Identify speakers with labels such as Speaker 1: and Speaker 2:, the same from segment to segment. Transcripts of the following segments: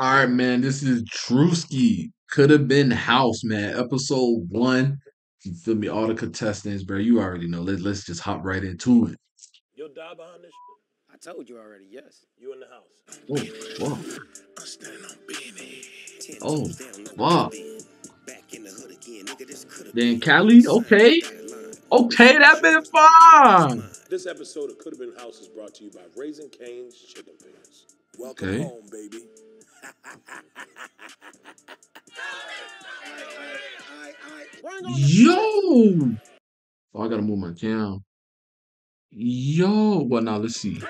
Speaker 1: All right, man. This is Druski. Could have been House, man. Episode one. You feel me? All the contestants, bro. You already know. Let, let's just hop right into it.
Speaker 2: You'll die behind this.
Speaker 3: I told you already, yes.
Speaker 2: You in the house.
Speaker 1: Oh, wow. Oh, wow. Then Cali, okay. Okay, that been fine.
Speaker 2: This episode of Could Have Been House is brought to you by Raising Cane's Chicken Fingers. Welcome
Speaker 1: Okay.
Speaker 2: home, baby.
Speaker 1: Yo. Oh, I gotta move my cam. Yo. Well, now let's see.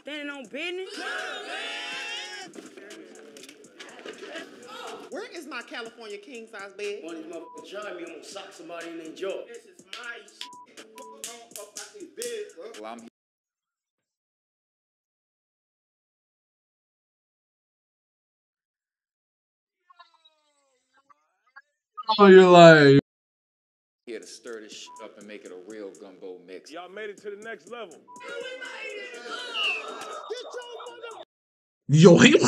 Speaker 4: Standing on business.
Speaker 5: Where is my California king size bed?
Speaker 3: One of these motherfuckers trying me, I'm gonna sock somebody in their jaw.
Speaker 5: This is my shit. Fuck about this bed.
Speaker 3: Well, I'm
Speaker 1: Oh, you're like,
Speaker 6: here to stir this shit up and make it a real gumbo mix.
Speaker 2: Y'all made it to the next level.
Speaker 1: yo, he
Speaker 2: Get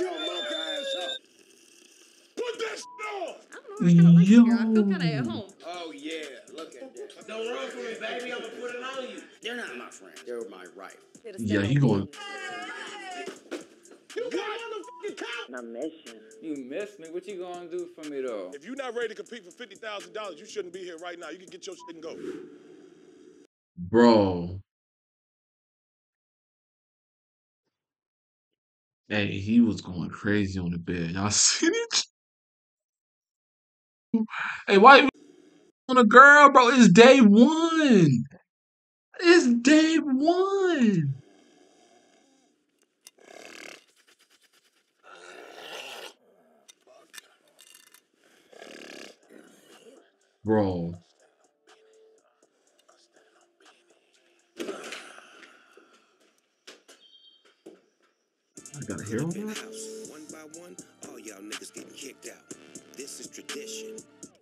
Speaker 2: your monkey ass up. Put that shit on.
Speaker 4: I don't know. I
Speaker 1: Yo.
Speaker 4: kind of like it here. I feel kind of at home.
Speaker 3: Oh yeah, look at that. Don't run from me, baby. I'm gonna put it on you. They're not my friends. They're my right.
Speaker 1: Yeah, he going.
Speaker 2: You got motherfucking count.
Speaker 4: My mission.
Speaker 6: You miss me. What you gonna do for me though?
Speaker 2: If you're not ready to compete for fifty thousand dollars, you shouldn't be here right now. You can get your shit and go.
Speaker 1: Bro. Hey, he was going crazy on the bed. Y'all seen it? Hey, why you on a girl, bro? It's day one. It's day one. Bro. I got a hair on that?
Speaker 7: One by one, all y'all niggas getting kicked out. This is tradition.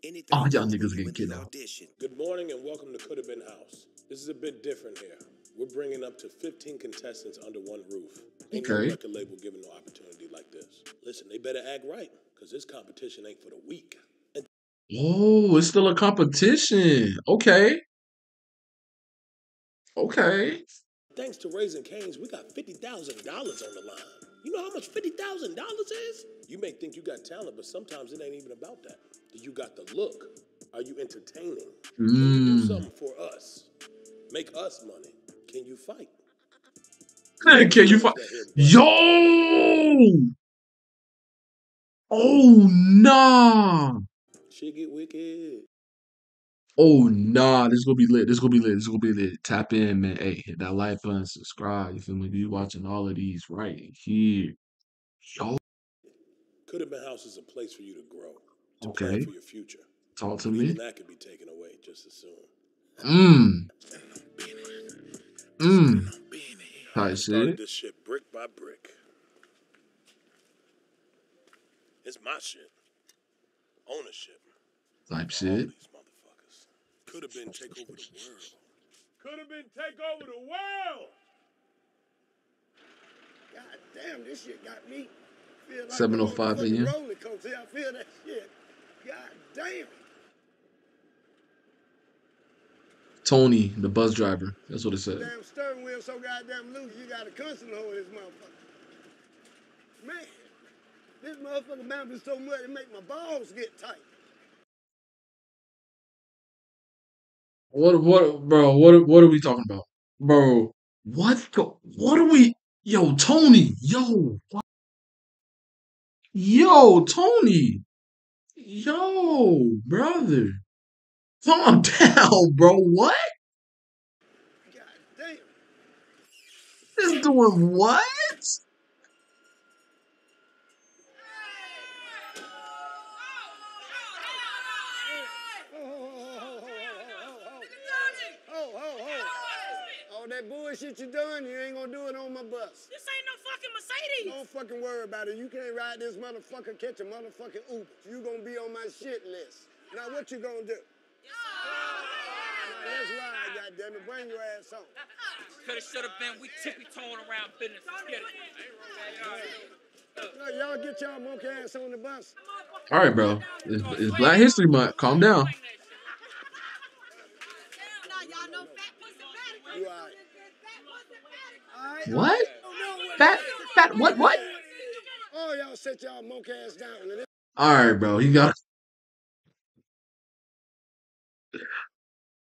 Speaker 7: Anything
Speaker 1: All y'all niggas getting kicked out.
Speaker 2: Good morning and welcome to Could Have Been House. This is a bit different here. We're bringing up to 15 contestants under one roof. Ain't
Speaker 1: Okay.
Speaker 2: no record label giving no opportunity like this. Listen, they better act right, because this competition ain't for the weak.
Speaker 1: Oh, it's still a competition. Okay. Okay.
Speaker 2: thanks to Raising Canes, we got $50,000 on the line. You know how much $50,000 is? You may think you got talent, but sometimes it ain't even about that. Do you got the look? Are you entertaining? Can you do
Speaker 1: Mm.
Speaker 2: something for us? Make us money. Can you fight?
Speaker 1: Can you fight? Yo? Oh nah.
Speaker 2: Shit get wicked.
Speaker 1: Oh nah. This is gonna be lit. This is gonna be lit. This is gonna be lit. Tap in, man. Hey, hit that like button, subscribe. You feel me? You watching all of these right here. Yo,
Speaker 2: Could have been house is a place for you to grow, to
Speaker 1: Okay.
Speaker 2: for your future.
Speaker 1: talk to
Speaker 2: But
Speaker 1: me.
Speaker 2: that could be taken away just as soon.
Speaker 1: Mmm. Mmm.
Speaker 2: Started
Speaker 1: shit.
Speaker 2: this shit brick by brick. It's my shit. Ownership.
Speaker 1: Type
Speaker 2: All
Speaker 1: shit.
Speaker 2: these motherfuckers. Could have been take over the world. Could have been take over the world.
Speaker 5: God damn, this shit got me. Feel like
Speaker 1: 7:05
Speaker 5: a motherfucking
Speaker 1: a.m..
Speaker 5: Roller coaster. I feel that shit. God damn.
Speaker 1: Tony, the bus driver. That's what it said.
Speaker 5: Damn steering wheel so goddamn loose, you got a constant hold this motherfucker. Man, this motherfucker bouncing so much it make my balls get tight.
Speaker 1: What what bro, what what are we talking about? Bro, what what are we Yo, Tony, yo, what? Yo, Tony. Yo, brother. Calm down, bro. What?
Speaker 5: God damn.
Speaker 1: This doing what?
Speaker 5: Bullshit you done, you ain't gonna do it on my bus.
Speaker 4: This ain't no fucking Mercedes.
Speaker 5: Don't fucking worry about it. You can't ride this motherfucker, catch a motherfucking Uber. You gonna be on my shit list. Now what you gonna do? Oh, now let's ride. goddamn it. Bring your ass on.
Speaker 3: Coulda, shoulda been. We tippy toeing around business. Get it.
Speaker 5: No, y'all get y'all monkey ass on the bus.
Speaker 1: All right, bro. It's, it's Black History Month. Calm down.
Speaker 5: You all right? All right?
Speaker 1: What? Fat, fat, what, what?
Speaker 5: Oh, y'all sit y'all monkey ass down.
Speaker 1: All right, bro. You got.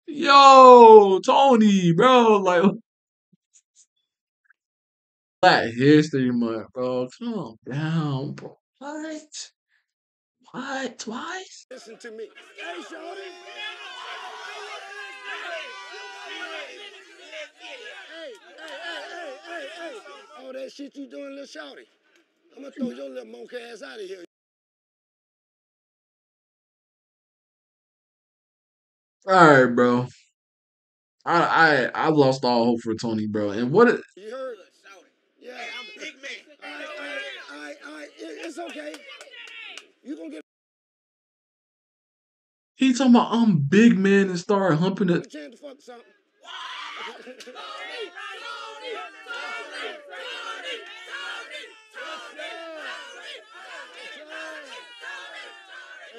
Speaker 1: Yo, Tony, bro. Like, Black History Month, bro. Calm down, bro. What? What? Twice?
Speaker 5: listen to me. Hey, Shorty. Hey, hey, hey. All that shit you doing, little Shorty. I'm gonna throw your little monkey ass out of here.
Speaker 1: All right, bro. I I I lost all hope for Tony, bro. And what? It,
Speaker 5: You heard? Yeah. I'm a big man. All right, all right, all right, all right. It- it's okay. You gonna get
Speaker 1: he talking about I'm big man and start humping
Speaker 5: a
Speaker 1: it.
Speaker 5: chance to fuck something.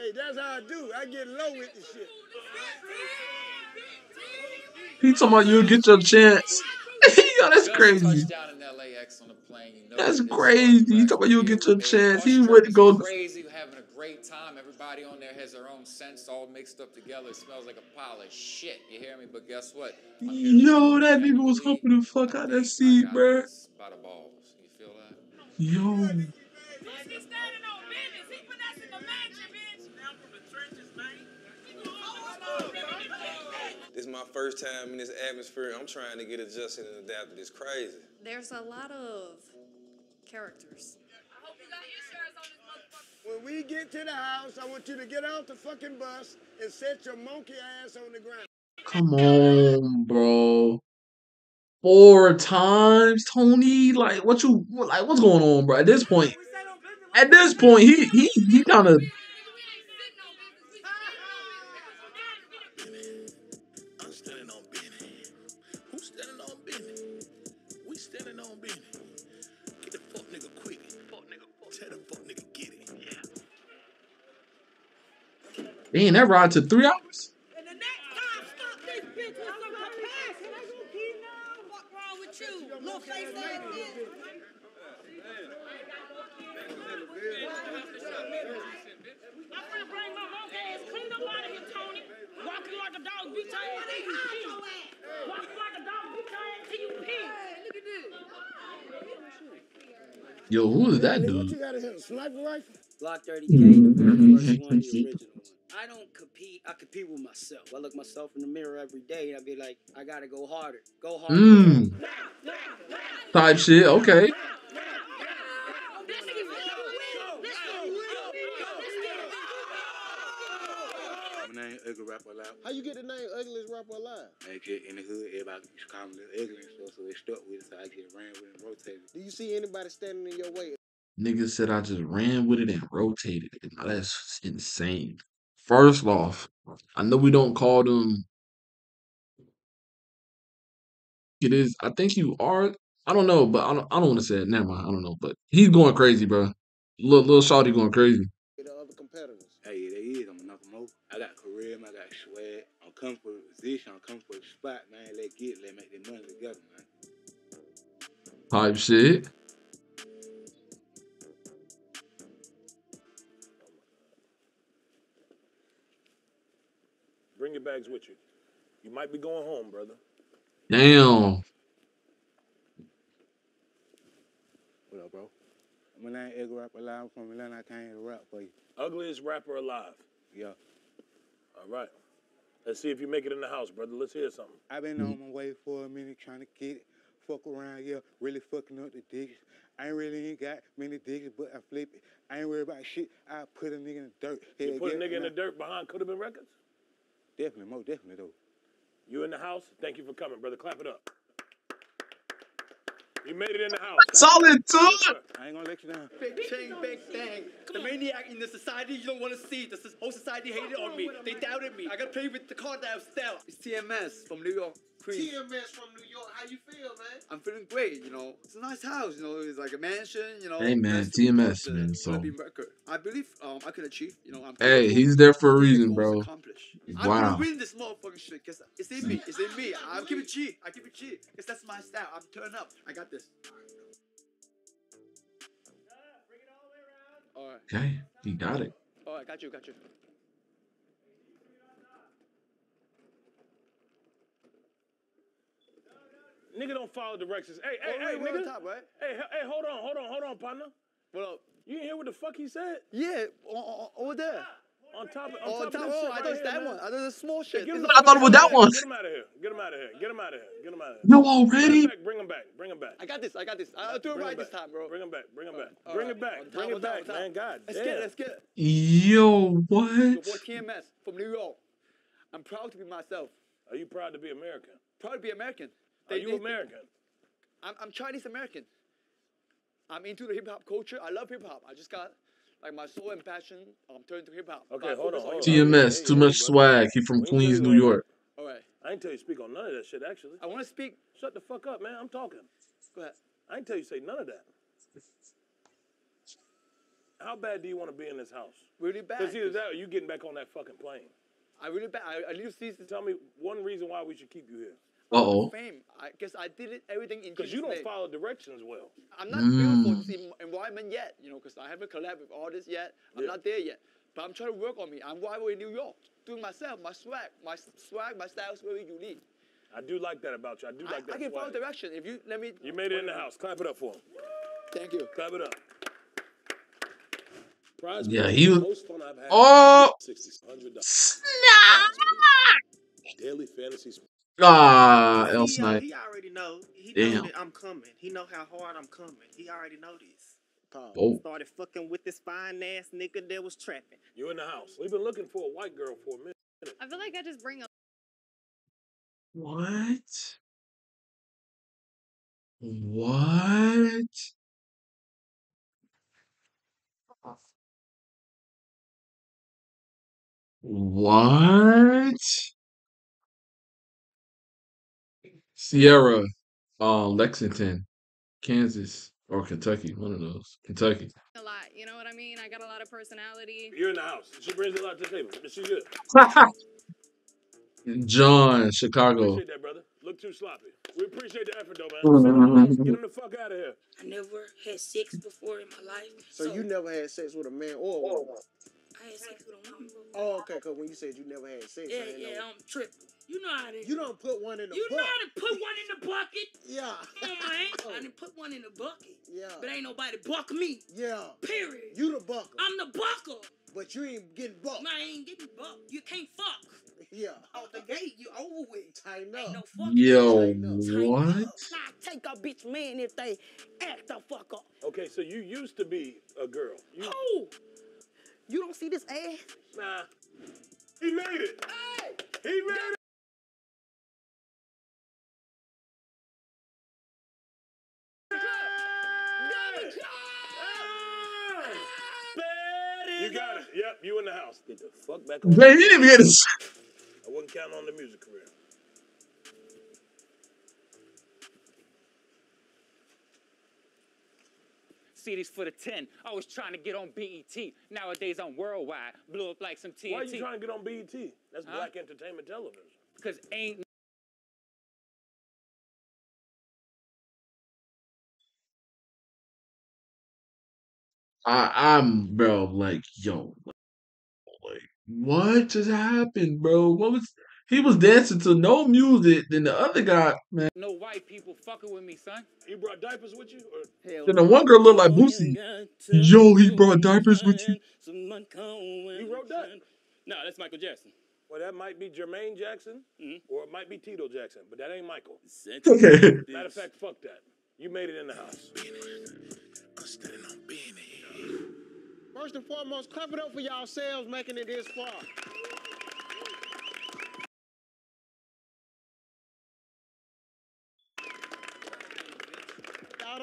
Speaker 5: Hey, that's how I do. I get low with the shit.
Speaker 1: He talking about you'll get your chance. Yo, that's
Speaker 6: Just
Speaker 1: crazy.
Speaker 6: touched down in LAX on the plane. You know
Speaker 1: That's crazy.
Speaker 6: started
Speaker 1: You talking about you'll get your chance. He
Speaker 6: Bus
Speaker 1: wouldn't go.
Speaker 6: crazy, having a great time. Everybody on there has their own scents all mixed up together. It smells like a pile of shit. You hear me? But guess what? I'm
Speaker 1: Yo, that nigga was
Speaker 6: genuinely.
Speaker 1: humping the fuck
Speaker 6: I
Speaker 1: out that
Speaker 6: think I
Speaker 1: seat,
Speaker 6: got
Speaker 1: bruh.
Speaker 6: this by the balls. You feel that?
Speaker 1: Yo.
Speaker 8: He's standing on business. He finessing the mansion, bitch. I'm from the trenches, man.
Speaker 9: This is my first time in this atmosphere. I'm trying to get adjusted and adapted. It's crazy.
Speaker 4: There's a lot of characters.
Speaker 5: When we get to the house, I want you to get out the fucking bus and set your monkey ass on the ground.
Speaker 1: Come on, bro. Four times, Tony. Like, what you like? What's going on, bro? At this point, at this point, he he he kind of
Speaker 8: till you pee. Look at this.
Speaker 1: Yo, who is that
Speaker 5: What
Speaker 1: dude?
Speaker 5: you got here? Sniper rifle?
Speaker 3: Glock 30K,
Speaker 1: Mhm.
Speaker 3: the first one, the original one. I don't compete. I compete with myself. I look myself in the mirror every day and I be like, I gotta go harder. Go harder.
Speaker 1: Mmm. Type shit. Okay.
Speaker 10: Ugly Rapper Alive.
Speaker 5: How you get the name Ugliest Rapper Alive?
Speaker 10: Man, just in the hood, everybody used to call me Lil Ugly and stuff, so they stuck with it, so I just ran with it and rotated.
Speaker 5: Do you see anybody standing in your way?
Speaker 1: Niggas said I just ran with it and rotated it. Now that's insane. First off, I know we don't call them. It is. I think you are. I don't know, but I don't. I don't want to say it. Never mind. I don't know, but he's going crazy, bro. Little little shawty going crazy.
Speaker 5: The other competitors.
Speaker 10: Hey, yeah, they is. I'm enough more. I got charisma, I got swag. I'm coming for the position, I'm coming for the spot, man. Let's get, let's make the money together, man.
Speaker 1: Type shit.
Speaker 2: Bring your bags with you. You might be going home, brother.
Speaker 1: Damn.
Speaker 10: What up, bro? My name Ugly Rapper Alive. I'm from Atlanta. I came here to rap for you.
Speaker 2: Ugliest rapper alive.
Speaker 10: Yeah.
Speaker 2: All right. Let's see if you make it in the house, brother. Let's hear something.
Speaker 10: I've been on my way for a minute trying to get it. Fuck around, yeah, really fucking up the digits. I ain't really ain't got many digits, but I flip it. I ain't worried about shit. I put a nigga in the dirt.
Speaker 2: You
Speaker 10: Hell,
Speaker 2: put a nigga in the dirt behind Could Have Been Records?
Speaker 10: Definitely, most definitely though.
Speaker 2: You in the house? Thank you for coming, brother. Clap it up. You made it in the house.
Speaker 1: Solid too.
Speaker 10: I ain't gonna let you down.
Speaker 11: Big chain, big thing. The maniac in the society you don't want to see. The s- whole society hated on me. They doubted me. I gotta play with the card that I was dealt. It's TMS from New York, Queens.
Speaker 12: TMS from New York. How you feel, man?
Speaker 11: I'm feeling great, you know. It's a nice house, you know. It's like a mansion, you know.
Speaker 1: Hey man,
Speaker 11: nice
Speaker 1: TMS man.
Speaker 11: to
Speaker 1: So.
Speaker 11: I believe um, I can achieve, you know. I'm
Speaker 1: hey,
Speaker 11: capable.
Speaker 1: he's there for a reason, bro.
Speaker 11: accomplished. I'm gonna win this motherfucking shit because it's in me. It's in me. I'm keep it cheap. I keep it cheap because that's my style. I'm turning up. I got this. All right.
Speaker 1: Okay, he got it.
Speaker 11: All right. Got you. Got you.
Speaker 2: Nigga don't follow directions. Hey, hey, hey,
Speaker 11: wait, we're on
Speaker 2: nigga.
Speaker 11: top, right?
Speaker 2: Hey, hey, hey, hold on, hold on, hold on, partner.
Speaker 11: What up?
Speaker 2: You didn't hear what the fuck he said?
Speaker 11: Yeah, o- o- over there.
Speaker 2: On top of, on
Speaker 11: Oh,
Speaker 2: top
Speaker 11: top-
Speaker 2: of this
Speaker 11: oh,
Speaker 2: shit
Speaker 11: I
Speaker 2: right
Speaker 11: thought it's
Speaker 2: here,
Speaker 11: that
Speaker 2: man.
Speaker 11: one. I thought it's small shit.
Speaker 2: get him the
Speaker 1: I thought it was
Speaker 2: fuck
Speaker 1: that
Speaker 2: out
Speaker 1: one.
Speaker 2: Get him out of here. Get him out of here. Get him out of here. Get him out of here.
Speaker 1: No,
Speaker 2: Bring
Speaker 1: already.
Speaker 2: back. Bring him back. Bring him back.
Speaker 11: I got this. I got this. I'll do it
Speaker 2: Bring
Speaker 11: right this
Speaker 2: back.
Speaker 11: time, bro.
Speaker 2: Bring him back. Bring him back.
Speaker 11: All
Speaker 2: Bring
Speaker 11: right.
Speaker 2: it back.
Speaker 11: Top,
Speaker 2: Bring
Speaker 11: on
Speaker 2: it
Speaker 11: top,
Speaker 2: back,
Speaker 11: top.
Speaker 2: man. God
Speaker 11: Let's
Speaker 2: damn.
Speaker 11: get it. Let's get it.
Speaker 1: Yo,
Speaker 11: Your
Speaker 1: what?
Speaker 11: boy TMS from New York. I'm proud to be myself.
Speaker 2: Are you proud to be American?
Speaker 11: Proud to be American.
Speaker 2: Are you American?
Speaker 11: I'm, I'm Chinese American. I'm into the hip hop culture. I love hip hop. I just got like my soul and passion. I'm turned to hip hop.
Speaker 2: Okay,
Speaker 11: But I
Speaker 2: hold on,
Speaker 11: focus
Speaker 2: hold on.
Speaker 1: TMS, too much swag. He from
Speaker 2: We ain't tell
Speaker 1: Queens, New. York.
Speaker 11: All right.
Speaker 2: I ain't tell you speak on none of that shit, actually.
Speaker 11: I want to speak.
Speaker 2: Shut the fuck up, man. I'm talking.
Speaker 11: Go ahead.
Speaker 2: I ain't tell you say none of that. How bad do you want to be in this house?
Speaker 11: Really bad.
Speaker 2: Because either that or you getting back on that fucking plane.
Speaker 11: I really bad. I, I need to see
Speaker 2: Tell me one reason why we should keep you here.
Speaker 1: Uh oh.
Speaker 11: fame. I guess I did it everything in
Speaker 2: Because you don't
Speaker 11: name.
Speaker 2: follow directions well.
Speaker 11: I'm not built for
Speaker 1: Mm.
Speaker 11: this em- environment yet, you know, because I haven't collabed with artists yet. I'm
Speaker 2: Yeah.
Speaker 11: not there yet. But I'm trying to work on me. I'm rival in New York, doing myself, my swag, my swag, my style is very unique.
Speaker 2: I do like that about you. I do
Speaker 11: I,
Speaker 2: like that
Speaker 11: I can follow
Speaker 2: swag.
Speaker 11: direction. If you let me.
Speaker 2: You made it in the house. Clap it up for him.
Speaker 11: Thank you.
Speaker 2: Clap it up. Prize
Speaker 1: Yeah,
Speaker 2: money,
Speaker 1: he was-
Speaker 2: most fun I've had.
Speaker 1: Oh!
Speaker 2: Sixty, hundred dollars.
Speaker 1: Snap!
Speaker 2: Daily fantasy.
Speaker 1: Ah,
Speaker 13: He,
Speaker 1: L Snipe.
Speaker 13: he already know. He
Speaker 1: Damn.
Speaker 13: know that I'm coming. He know how hard I'm coming. He already know this.
Speaker 1: Oh.
Speaker 13: Started fucking with this fine ass nigga that was trapping.
Speaker 2: You in the house. We've been looking for a white girl for a minute.
Speaker 4: I feel like I just bring up.
Speaker 1: What? What? What? Sierra, uh, Lexington, Kansas, or Kentucky, one of those. Kentucky.
Speaker 4: a lot. You know what I mean? I got a lot of personality.
Speaker 2: You're in the house. She brings a lot to the table. She's good.
Speaker 1: John, Chicago.
Speaker 2: Appreciate that, brother. Look too sloppy. We appreciate the effort, though, man. Send him home. Get him the fuck out of here.
Speaker 14: I never had sex before in my life.
Speaker 12: So, you never had sex with a man or a woman?
Speaker 14: I had sex with a woman.
Speaker 12: Oh, okay. Because when you said you never had sex,
Speaker 14: Yeah,
Speaker 12: I
Speaker 14: yeah,
Speaker 12: know.
Speaker 14: I'm tripping. You know how to.
Speaker 12: You don't put one in the
Speaker 14: You know how to put one in the bucket.
Speaker 12: Yeah.
Speaker 14: Come on, man. I done oh. put one in the bucket.
Speaker 12: Yeah.
Speaker 14: But ain't nobody buck me.
Speaker 12: Yeah.
Speaker 14: Period.
Speaker 12: You the bucker.
Speaker 14: I'm the bucker.
Speaker 12: But you ain't getting bucked.
Speaker 14: No, I ain't getting bucked. You can't fuck.
Speaker 12: Yeah.
Speaker 14: Out the gate, you over with.
Speaker 12: Tighten
Speaker 14: Ain't
Speaker 12: up.
Speaker 14: no fucking.
Speaker 1: Yo,
Speaker 14: Tighten
Speaker 1: what?
Speaker 14: up. Nah, take a bitch man if they act the fuck up.
Speaker 2: Okay, so you used to be a girl. You,
Speaker 14: Oh! You don't see this ass?
Speaker 2: nah. He made it.
Speaker 14: Hey!
Speaker 2: He made it. Ah! You got it. Yep, you in the house. Get the fuck back on.
Speaker 1: Man, he didn't even get his.
Speaker 2: I wasn't counting on the music career.
Speaker 6: CDs for the 10. I was trying to get on BET. Nowadays I'm worldwide. Blew up like some TNT.
Speaker 2: Why are you trying to get on BET? That's
Speaker 6: Huh?
Speaker 2: Black Entertainment Television.
Speaker 6: Because ain't
Speaker 1: I, I'm, bro, like, yo, like, what just happened, bro? What was he was dancing to no music? Then the other guy, man,
Speaker 6: no white people fucking with me, son.
Speaker 2: You brought diapers with you? Or?
Speaker 6: Hell
Speaker 1: then the one girl looked like Boosie. Yo, he brought diapers with you.
Speaker 2: You wrote that?
Speaker 3: No, that's Michael Jackson.
Speaker 2: Well, that might be Jermaine Jackson, Mm. or it might be Tito Jackson, but that ain't Michael.
Speaker 1: Okay.
Speaker 2: Matter of fact, fuck that. You made it in the house.
Speaker 12: First and foremost, clap it up for yourselves making it this far.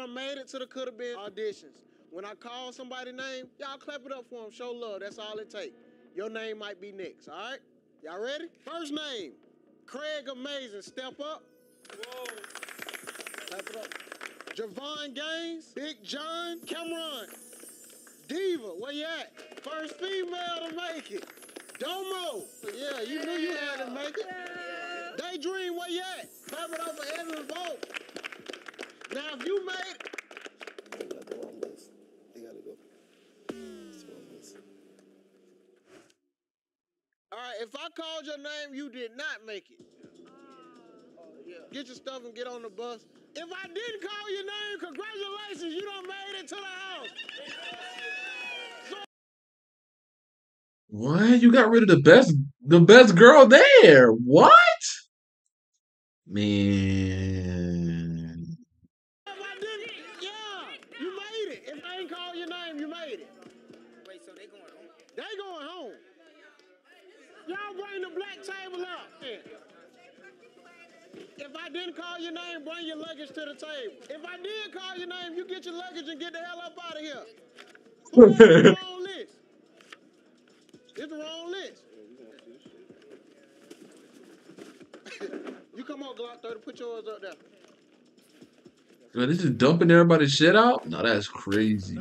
Speaker 12: Done made it to the could have been auditions. When I call somebody name, y'all clap it up for them. Show love. That's all it takes. Your name might be next. All right? Y'all ready? First name, Craig Amazing. Step up. Clap it up. Javon Gaines, Big John, Cameron, Diva, where you at? First female to make it. Domo. Yeah, you knew you had to make it. Daydream, where you at? Clap it up for Evan Vogt. Now, if you made All right, if I called your name, you did not make it. Get your stuff and get on the bus. If I didn't call your name, congratulations, you done made it to the house.
Speaker 1: What? You got rid of the best the best girl there. What? Man.
Speaker 12: If I didn't call your name, bring your luggage to the table. If I did call your name, you get your luggage and get the hell up out of here. Who on the wrong list? It's the wrong list. you come on, Glock 30, put yours up there.
Speaker 1: So this is dumping everybody's shit out? No, that's crazy.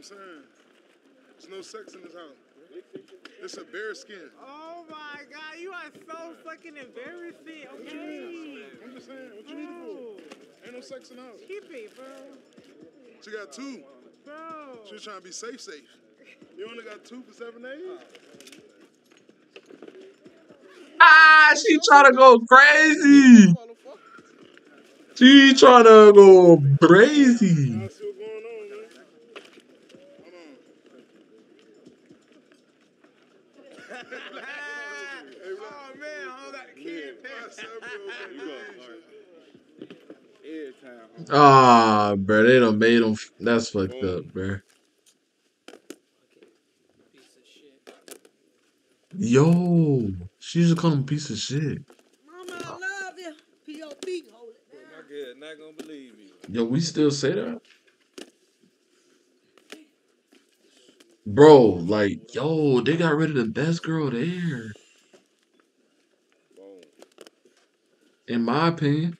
Speaker 2: I'm saying, there's no sex in this house. It's a bear skin.
Speaker 15: Oh my god, you are so fucking embarrassing.
Speaker 2: What you
Speaker 15: Okay.
Speaker 2: mean? I'm just saying, what you need it for? Ain't no sex in the house.
Speaker 15: Keep it, bro.
Speaker 2: She got two.
Speaker 15: Bro.
Speaker 2: She was trying to be safe, safe. You only got two for seven days?
Speaker 1: Ah, she trying to go crazy. She trying to go crazy.
Speaker 15: oh man, I got the kid.
Speaker 1: Ah, bro, they done made him. That's fucked up, bro. Yo, she just called him a piece of shit.
Speaker 14: Mama, I love you. P.O.P. Hold it down.
Speaker 16: My kid not gonna believe you.
Speaker 1: Yo, we still say that, bro. Like, yo, they got rid of the best girl there. In my opinion,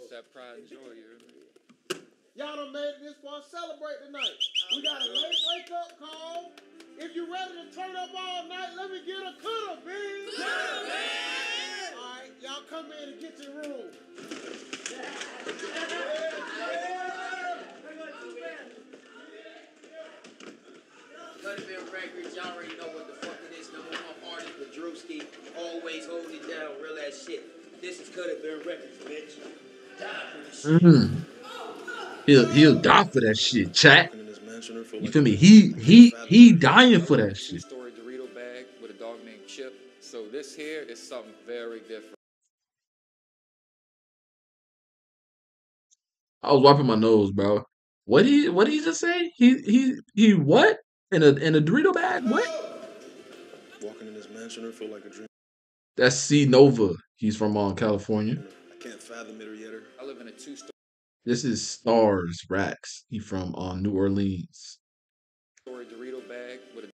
Speaker 6: It's that pride and joy, you hear me?
Speaker 12: Y'all done made it this far. Celebrate tonight. We got a late wake up call. If you ready to turn up all night, let me get a coulda been. Coulda. All right, y'all come in and get your room.
Speaker 17: Cutterville Records, y'all already know what the fuck it is. Number one artist with Druski, always holding it down, real ass shit. This is Cutterville Records, bitch. Die for this shit.
Speaker 1: mm, he'll he'll die for that shit, chat. You feel me? He he he dying for that shit.
Speaker 6: Story Dorito bag with a dog named Chip. So this here is something very different.
Speaker 1: I was wiping my nose, bro. What he what did he just say? He he he what? In a in a Dorito bag? What?
Speaker 2: Walking in this mansion, I feel like a dream.
Speaker 1: That's C Nova. He's from um, California.
Speaker 2: I can't fathom it or yet. Or...
Speaker 6: I live in a two-story
Speaker 1: This is Stars Rax. He from um, New Orleans.
Speaker 6: Dorito bag with a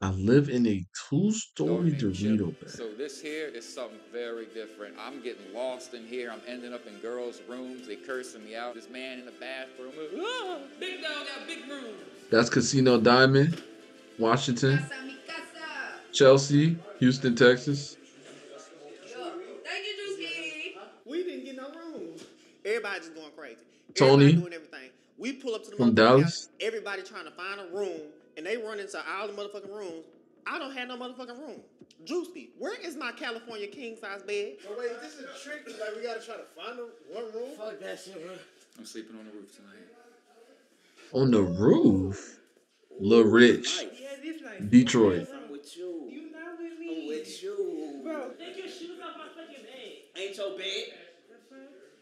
Speaker 1: I live in a two-story
Speaker 6: dog Chip.
Speaker 1: Dorito bag.
Speaker 6: So this here is something very different. I'm getting lost in here. I'm ending up in girls' rooms. They cursing me out. This man in the bathroom. Ah, big dog got big rooms.
Speaker 1: That's Casino Diamond, Washington, Chelsea, Houston, Texas.
Speaker 14: Thank you, Druski.
Speaker 13: We didn't get no room. Everybody just going crazy.
Speaker 1: Tony
Speaker 13: doing everything. We pull up to the
Speaker 1: from Dallas.
Speaker 13: house, everybody trying to find a room, and they run into all the motherfucking rooms. I don't have no motherfucking room. Juicy, where is my California king size bed?
Speaker 12: But wait, this is a trick. Like we gotta try to find a, one room. Fuck that shit, bro.
Speaker 6: I'm sleeping on the roof tonight.
Speaker 1: On the roof. Lil Rich, Detroit.
Speaker 13: I'm with you.
Speaker 15: You not with me.
Speaker 13: I'm with you.
Speaker 15: Bro, take your shoes off my fucking bed.
Speaker 13: Ain't your bed.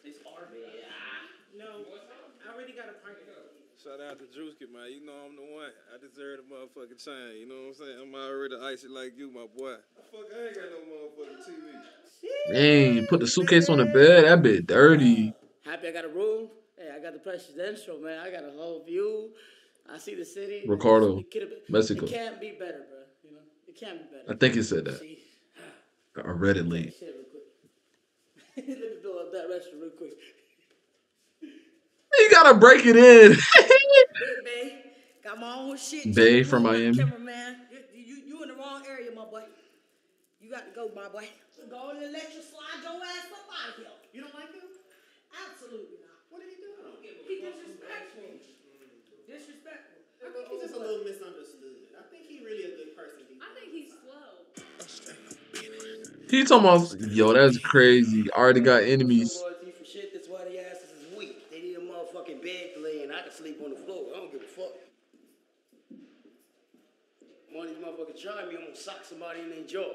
Speaker 13: It's our bed.
Speaker 15: No, I already got a party.
Speaker 16: Shout out to Druski, man. You know I'm the one. I deserve the motherfucking chain. You know what I'm saying? I'm already icy like you, my boy. Fuck, I ain't got no motherfucking TV.
Speaker 1: Dang, put the suitcase on the bed. That bit dirty.
Speaker 18: Happy I got a room. Hey, I got the presidential, man. I got a whole view. I see the city.
Speaker 1: Ricardo,
Speaker 18: It been-
Speaker 1: Mexico.
Speaker 18: It can't be better, bro. You know, it can't be better.
Speaker 1: I think he said that.
Speaker 18: See?
Speaker 1: I read it late.
Speaker 18: Shit, real quick. Let me build up that restaurant real quick.
Speaker 1: You gotta break it in.
Speaker 14: Bay. Got my own shit.
Speaker 1: Bay
Speaker 14: too.
Speaker 1: from
Speaker 14: You
Speaker 1: Miami.
Speaker 14: Cameraman. You, you, you in the wrong area, my boy. You got to go, my boy. Go and let you slide your ass up out of here. You don't like him? Absolutely not. What did he do? He disrespectful. Disrespectful.
Speaker 13: I think he's just a little misunderstood. I think he's really a good person. I think he's slow.
Speaker 1: He talking about, yo, that's crazy. Already got enemies.
Speaker 17: Loyalty for shit, that's why their asses is weak. They need a motherfucking bed to lay in. I can sleep on the floor. I don't give a fuck. One of these motherfuckers me, I'm gonna sock somebody in their jaw.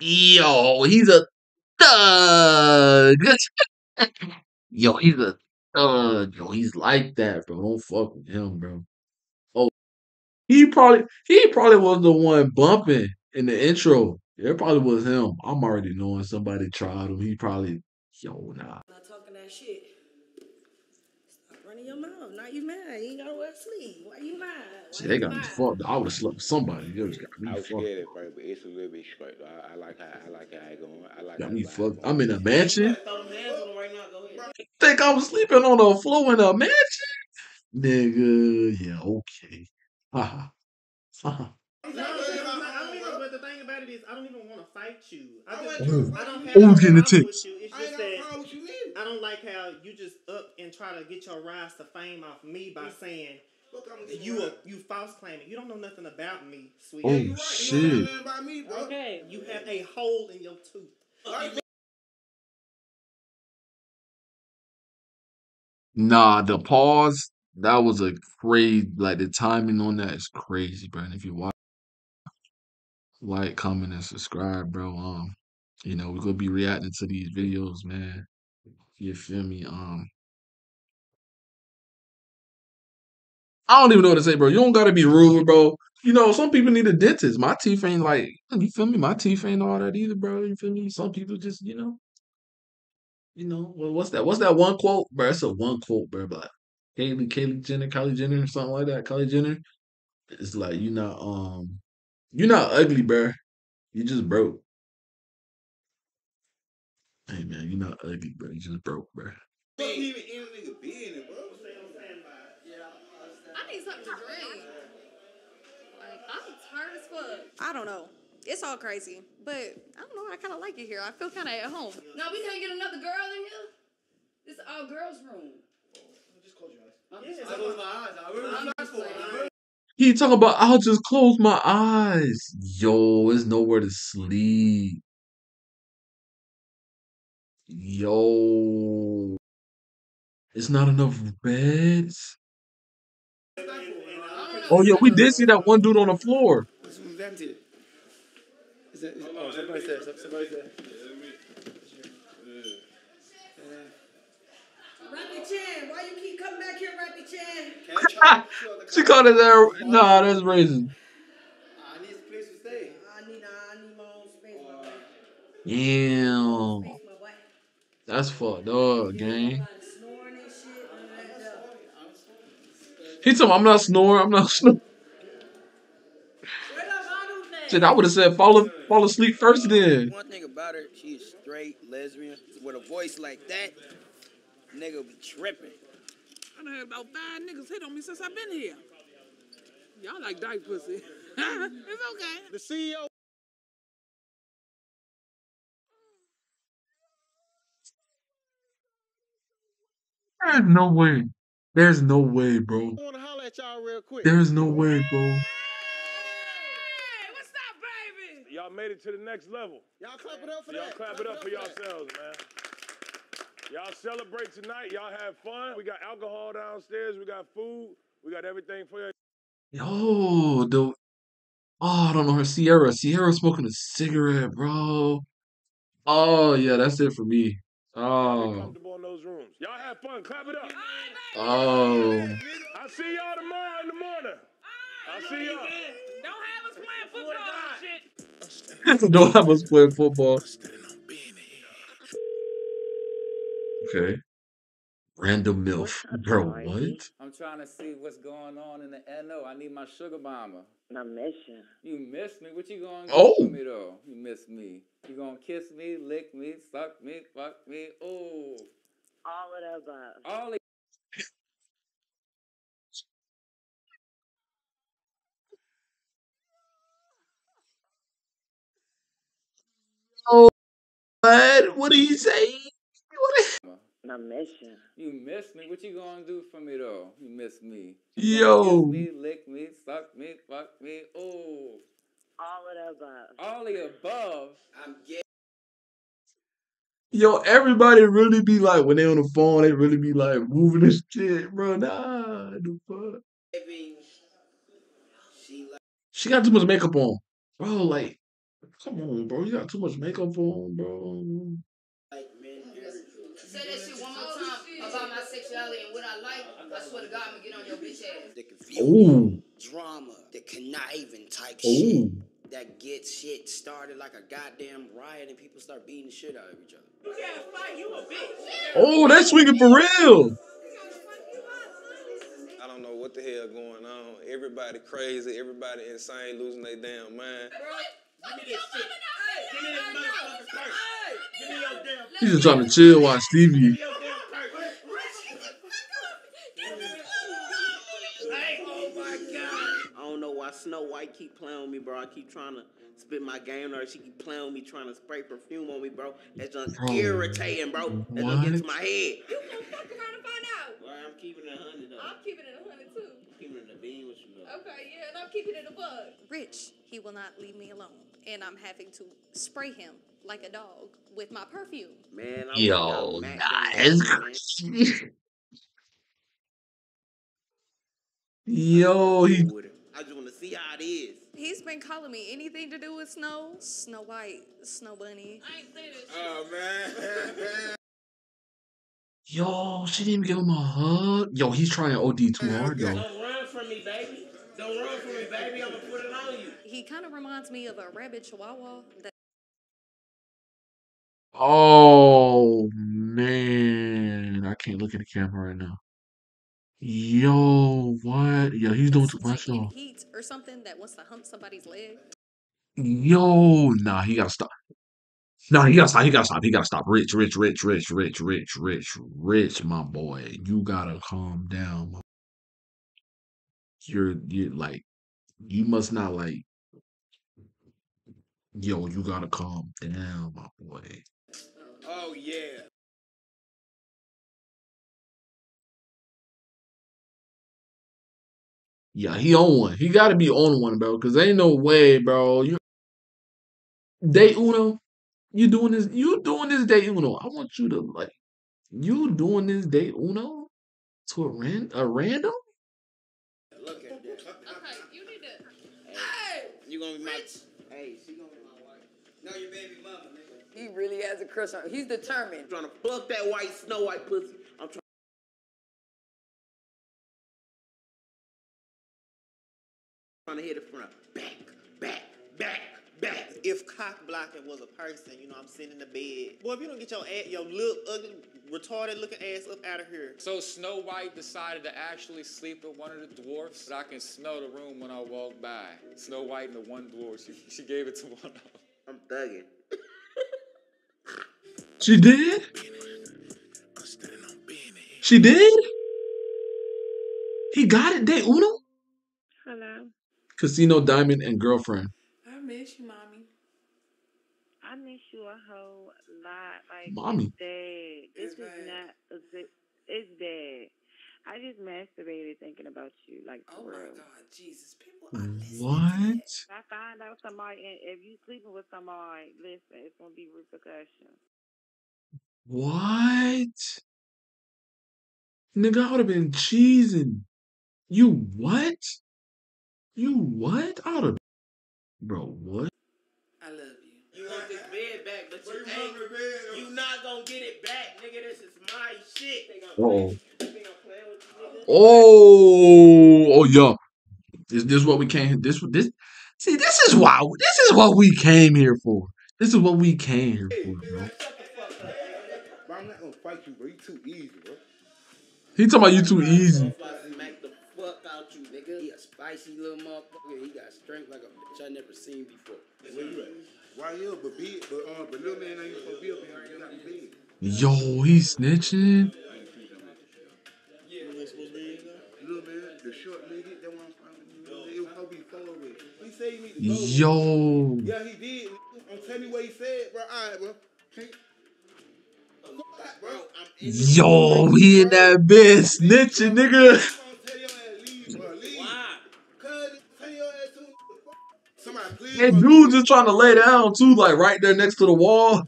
Speaker 1: Yo, he's a thug. Yo, he's a thug. Yo, he's like that, bro. Don't fuck with him, bro. Oh, he probably he probably was the one bumping in the intro. It probably was him. I'm already knowing somebody tried him. He probably, yo, nah.
Speaker 14: Not talking that shit. Stop your mouth. Now you mad. You ain't got nowhere to sleep. Why you mad?
Speaker 1: See, they got me fucked. I would have slept with somebody. They just got me
Speaker 10: I was
Speaker 1: fucked.
Speaker 10: scared at first, but it's a little bit straight. I, I like how I like how it going. I like
Speaker 1: Got
Speaker 10: how
Speaker 1: me
Speaker 10: it's
Speaker 1: fucked. I'm in a mansion.
Speaker 13: Throw them hands on him right now. Go ahead.
Speaker 1: Think I was sleeping on the floor in a mansion? Nigga, yeah, okay. Haha. Haha.
Speaker 13: I don't but the thing about it is, I don't even want to fight you. I, just. I don't have no
Speaker 1: getting the
Speaker 13: problem
Speaker 1: ticks.
Speaker 13: with you. It's just that I don't like how you just up and try to get your rise to fame off me by saying you are you false claiming. You don't know nothing about me, sweet.
Speaker 1: Oh, shit.
Speaker 13: Okay, you have a hole in your tooth.
Speaker 1: Nah, the pause, that was a crazy, like the timing on that is crazy, bro. And if you watch, like, comment, and subscribe, bro. Um, you know, we're gonna be reacting to these videos, man. You feel me? Um, I don't even know what to say, bro. You don't gotta be rude, bro. You know, some people need a dentist. My teeth ain't like, you feel me? My teeth ain't all that either, bro. You feel me? Some people just, you know, you know, well, what's that? What's that one quote, bro? It's a one quote, bro. But Kaylee, Kaylee Jenner, Kylie Jenner, or something like that. Kylie Jenner. It's like you're not, um, you're not ugly, bro. You just broke. Hey man, you're not ugly, bro. You just broke, bro.
Speaker 16: Fuck even any nigga being it, bro.
Speaker 19: I need something to drink. Like, I'm tired as fuck.
Speaker 4: I don't know. It's all crazy, but I don't know. I kind of like it here. I feel kind of at home.
Speaker 20: No, we can't get another girl in here. This is our girls' room.
Speaker 11: Just close your eyes.
Speaker 20: I'm
Speaker 11: Yeah,
Speaker 20: just-
Speaker 11: I close my eyes. I really
Speaker 20: I'm
Speaker 11: not
Speaker 20: just
Speaker 11: for
Speaker 20: playing.
Speaker 11: it.
Speaker 1: He talking about I'll just close my eyes. Yo, it's nowhere to sleep. Yo, it's not enough beds. Oh yeah, we did see that one dude on the floor.
Speaker 11: This room's empty. Is that, is, oh, somebody's there. some- Somebody's there.
Speaker 14: Rappy Chan, why you keep coming back here, Rappy Chan?
Speaker 1: She called it there. Nah, that's racist.
Speaker 11: I need a place to stay.
Speaker 14: I need, I need my own space, my.
Speaker 1: Damn,
Speaker 14: Space, my boy.
Speaker 1: That's fucked up, gang.
Speaker 14: Snoring and shit. none of that stuff.
Speaker 1: He told me I'm not snoring. I'm not snoring. Shit, I would have said fall fall asleep first then.
Speaker 17: One thing about her, she is straight lesbian. With a voice like that, nigga be tripping.
Speaker 8: I done had about five niggas hit on me since I've been here. Y'all like dyke pussy. it's okay.
Speaker 12: The CEO.
Speaker 1: There's no way. There's no way, bro.
Speaker 12: I want to holler at y'all real quick.
Speaker 1: There's no way, bro.
Speaker 2: Y'all made it to the next level.
Speaker 12: Y'all clap it up for
Speaker 2: Y'all
Speaker 12: that.
Speaker 2: clap it up for yourselves, man. Y'all celebrate tonight. Y'all have fun. We got alcohol downstairs. We got food. We got everything for you.
Speaker 1: Yo, the oh, I don't know her Sierra. Sierra smoking a cigarette, bro. Oh yeah, that's it for me. Oh,
Speaker 2: Comfortable in those rooms. Y'all have fun. Clap it up.
Speaker 1: oh.
Speaker 2: I'll see y'all tomorrow in the morning. I'll see y'all.
Speaker 8: Don't have us playing football and shit.
Speaker 1: Don't have us play football. Okay. Random MILF. Bro, what?
Speaker 6: I'm trying to see what's going on in the NO. I need my sugar bomber.
Speaker 21: I miss you.
Speaker 6: You miss me? What you gonna do
Speaker 1: Oh.
Speaker 6: for me though? You miss me. You gonna kiss me, lick me, suck me, fuck me? Oh.
Speaker 21: All of the above.
Speaker 6: All of
Speaker 1: Oh, what? What did he say?
Speaker 21: I miss you.
Speaker 6: You miss me? What you gonna do for me though? You miss me.
Speaker 1: Yo.
Speaker 6: Kiss me, lick me, suck me, fuck me. Oh.
Speaker 21: All of the above.
Speaker 6: All the above.
Speaker 17: I'm gay.
Speaker 1: Yo, everybody really be like, when they on the phone, they really be like moving this shit, bro. Nah, the fuck.
Speaker 17: She like
Speaker 1: She got too much makeup on. Bro, like, come on, bro. You got too much makeup on, bro.
Speaker 17: men
Speaker 20: Say that shit one more time about my sexuality and what I like. I swear to God, I'm gonna get on your bitch ass.
Speaker 17: the confusion, drama, the conniving type shit
Speaker 1: Ooh.
Speaker 17: That gets shit started like a goddamn riot and people start beating the shit out of each other.
Speaker 8: You can't fight. You a bitch.
Speaker 1: Oh, that's swinging for real.
Speaker 16: I don't know what the hell going on. Everybody crazy, everybody insane, losing their damn mind.
Speaker 11: Give me this shit. Give me this motherfucking purse. Give me your damn
Speaker 1: He's just trying to chill, watch Stevie.
Speaker 17: Hey, oh my god. I why Snow White keep playing with me, bro. I keep trying to spit my game on her. She keep playing with me, trying to spray perfume on me, bro. That's just
Speaker 1: Bro,
Speaker 17: irritating, bro. That's gonna get to my head.
Speaker 19: You gonna fuck around and find out.
Speaker 17: Well, I'm keeping it a hundred though.
Speaker 19: I'm keeping it a hundred too.
Speaker 17: keeping it a bean with you though.
Speaker 19: Okay, yeah, and I'm keeping it a bug.
Speaker 4: Rich, he will not leave me alone. And I'm having to spray him like a dog with my perfume.
Speaker 17: Man, I'm
Speaker 1: Yo,
Speaker 17: Mac
Speaker 1: nah,
Speaker 17: Dillon,
Speaker 1: that's
Speaker 17: man.
Speaker 1: crazy. Yo, he
Speaker 17: I just see how it is.
Speaker 4: He's been calling me anything to do with snow, Snow White, Snow Bunny.
Speaker 8: I ain't saying this.
Speaker 16: Oh man.
Speaker 1: Yo, she didn't even give him a hug. Yo, he's trying OD too hard though.
Speaker 17: Don't run from me, baby. Don't run from me, baby. I'm gonna put it on you.
Speaker 4: He kind of reminds me of a rabbit chihuahua. That
Speaker 1: Oh man, I can't look at the camera right now. Yo, what? Yo, he's doing too much
Speaker 4: taking
Speaker 1: though.
Speaker 4: heat or something that wants to hump somebody's leg.
Speaker 1: Yo, nah, he gotta stop. Nah, he gotta stop. He gotta stop. He gotta stop. Rich, rich, rich, rich, rich, rich, rich, rich, my boy. You gotta calm down. my- You're, you're like, you must not like. Yo, you gotta calm down, my boy.
Speaker 17: Oh yeah.
Speaker 1: Yeah, he on one. He gotta be on one, bro. Cause ain't no way, bro. You day mm. uno. You doing this? You doing this day uno? I want you to like. You doing this day uno to a ran a random?
Speaker 17: Look at that.
Speaker 19: Okay, you need to.
Speaker 17: Hey, you gonna be my. Hey, she gonna be my wife. No, your baby mama, nigga.
Speaker 18: He really has a crush on. He's determined.
Speaker 17: I'm trying to fuck that white Snow White pussy. Trying. Trying to hit it from the back, back, back, back. If cock blocking was a person, you know, I'm sitting in the bed. Boy, if you don't get your ass, your little ugly, retarded looking ass up out of here.
Speaker 6: So Snow White decided to actually sleep with one of the dwarfs, but I can smell the room when I walk by. Snow White and the one dwarf, she, she gave it to one of them.
Speaker 17: I'm thugging.
Speaker 1: She did. She did. He got it. Day uno.
Speaker 21: Hello.
Speaker 1: Casino Diamond and girlfriend.
Speaker 8: I miss you, mommy.
Speaker 21: I miss you a whole lot. Like
Speaker 1: Mommy.
Speaker 21: it's bad. This is not a good. It's bad. I just masturbated thinking about you, like oh for
Speaker 8: Oh my
Speaker 21: real.
Speaker 8: God, Jesus, people.
Speaker 1: What?
Speaker 21: If I find out somebody, and if you sleeping with somebody, listen, it's gonna be repercussions.
Speaker 1: What? Nigga, I would have been cheesing. You what? You what? I would have. Bro, what?
Speaker 8: I love you.
Speaker 17: You want this bed back, but you ain't. You not gonna get it back, nigga. This is my shit. Think
Speaker 1: Uh-oh.
Speaker 17: playing- think I'm playing with you, nigga?
Speaker 1: Oh, oh yeah. Is this what we came? This this. See, this is why. This is what we came here for. This is what we came here for, bro.
Speaker 10: Bro, I'm not gonna fight you, bro. You too easy, bro.
Speaker 1: He talking about you too easy.
Speaker 18: Smack the fuck out you, nigga. He a spicy little motherfucker. He got strength like a bitch I never seen before.
Speaker 10: Where you at? Right here, but big, but uh, but little man ain't supposed to be up here. You got be.
Speaker 1: Yo, he snitching.
Speaker 10: Little man, the short nigga, that one from it was supposed to be four of it. He said he need to go.
Speaker 1: Yo.
Speaker 10: Yeah, he did. I'm telling you what he said, bro. All right, bro. Can't- Fuck that, bro.
Speaker 1: Yo, he in that bed snitching, nigga. That dude just trying to lay down too, like right there next to the wall.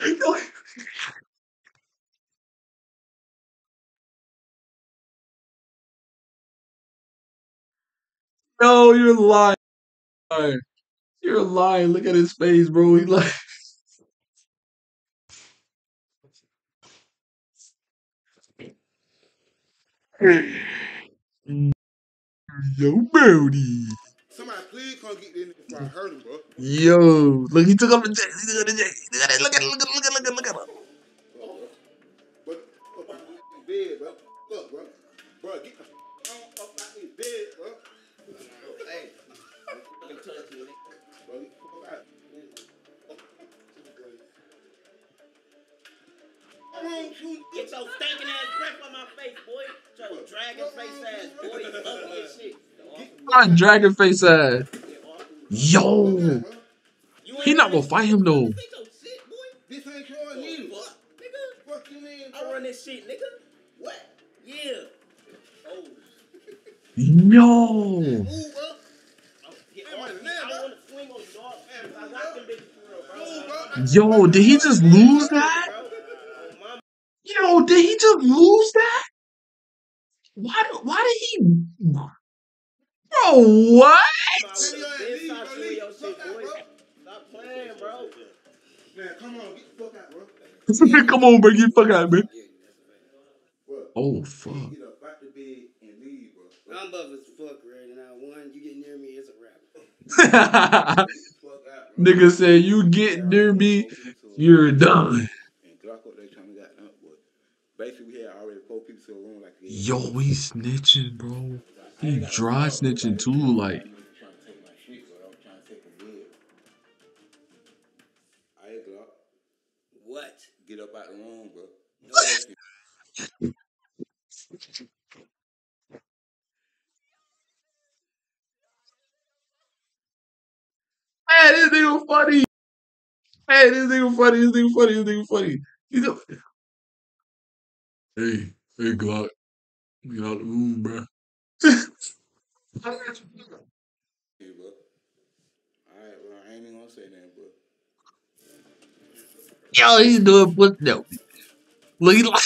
Speaker 1: No, you're lying. You're lying. Look at his face, bro. He like. Yo, Brody.
Speaker 10: Somebody please come get this before I hurt him, bro.
Speaker 1: Yo, look, he took up the J. He took up the J. Look at it. Look at it. Look at it. Look at it. Look at it. Look at it.
Speaker 10: But, but, bed, bro. Look, bro. Bro, get the f- up out this bed, bro. Hey. Fucking touch me. Bro, get the fuck out. Come on, shoot.
Speaker 17: Get your stinking ass breath on my face, boy. Your dragon face ass, boy. You ugly as shit.
Speaker 1: My dragon face ass. Yo. He not gonna fight him though. Yo.
Speaker 17: On on.
Speaker 1: Yo, did he just lose that? Yo, did he just lose that? Why? Why did he? Bro, what?
Speaker 17: Stop playing, bro.
Speaker 10: Man, come on, get the fuck out, bro.
Speaker 1: Come on, bro, get the fuck out, man. Oh fuck.
Speaker 10: Get up out the bed bro.
Speaker 18: I'm buff as fuck right now. One, you get near me, it's a wrap.
Speaker 1: Nigga said you get near me, you're done.
Speaker 10: And Glock up there trying to got up, but basically we had already four people to a room like.
Speaker 1: Yo, he snitching, bro. He dry snitching too, like.
Speaker 10: Trying to take my shit, bro. I was trying to take a bed. Alright, Glock.
Speaker 18: What?
Speaker 10: Get up out the room, bro.
Speaker 1: Hey, this nigga funny. Hey, this nigga funny. This nigga funny. This nigga funny. He's a... Hey, hey, Glock. Get out the room, bro.
Speaker 10: Hey, bro. Alright, bro. I ain't even gonna say nothing, bro.
Speaker 1: Yo, he's doing what? No. Look, he like.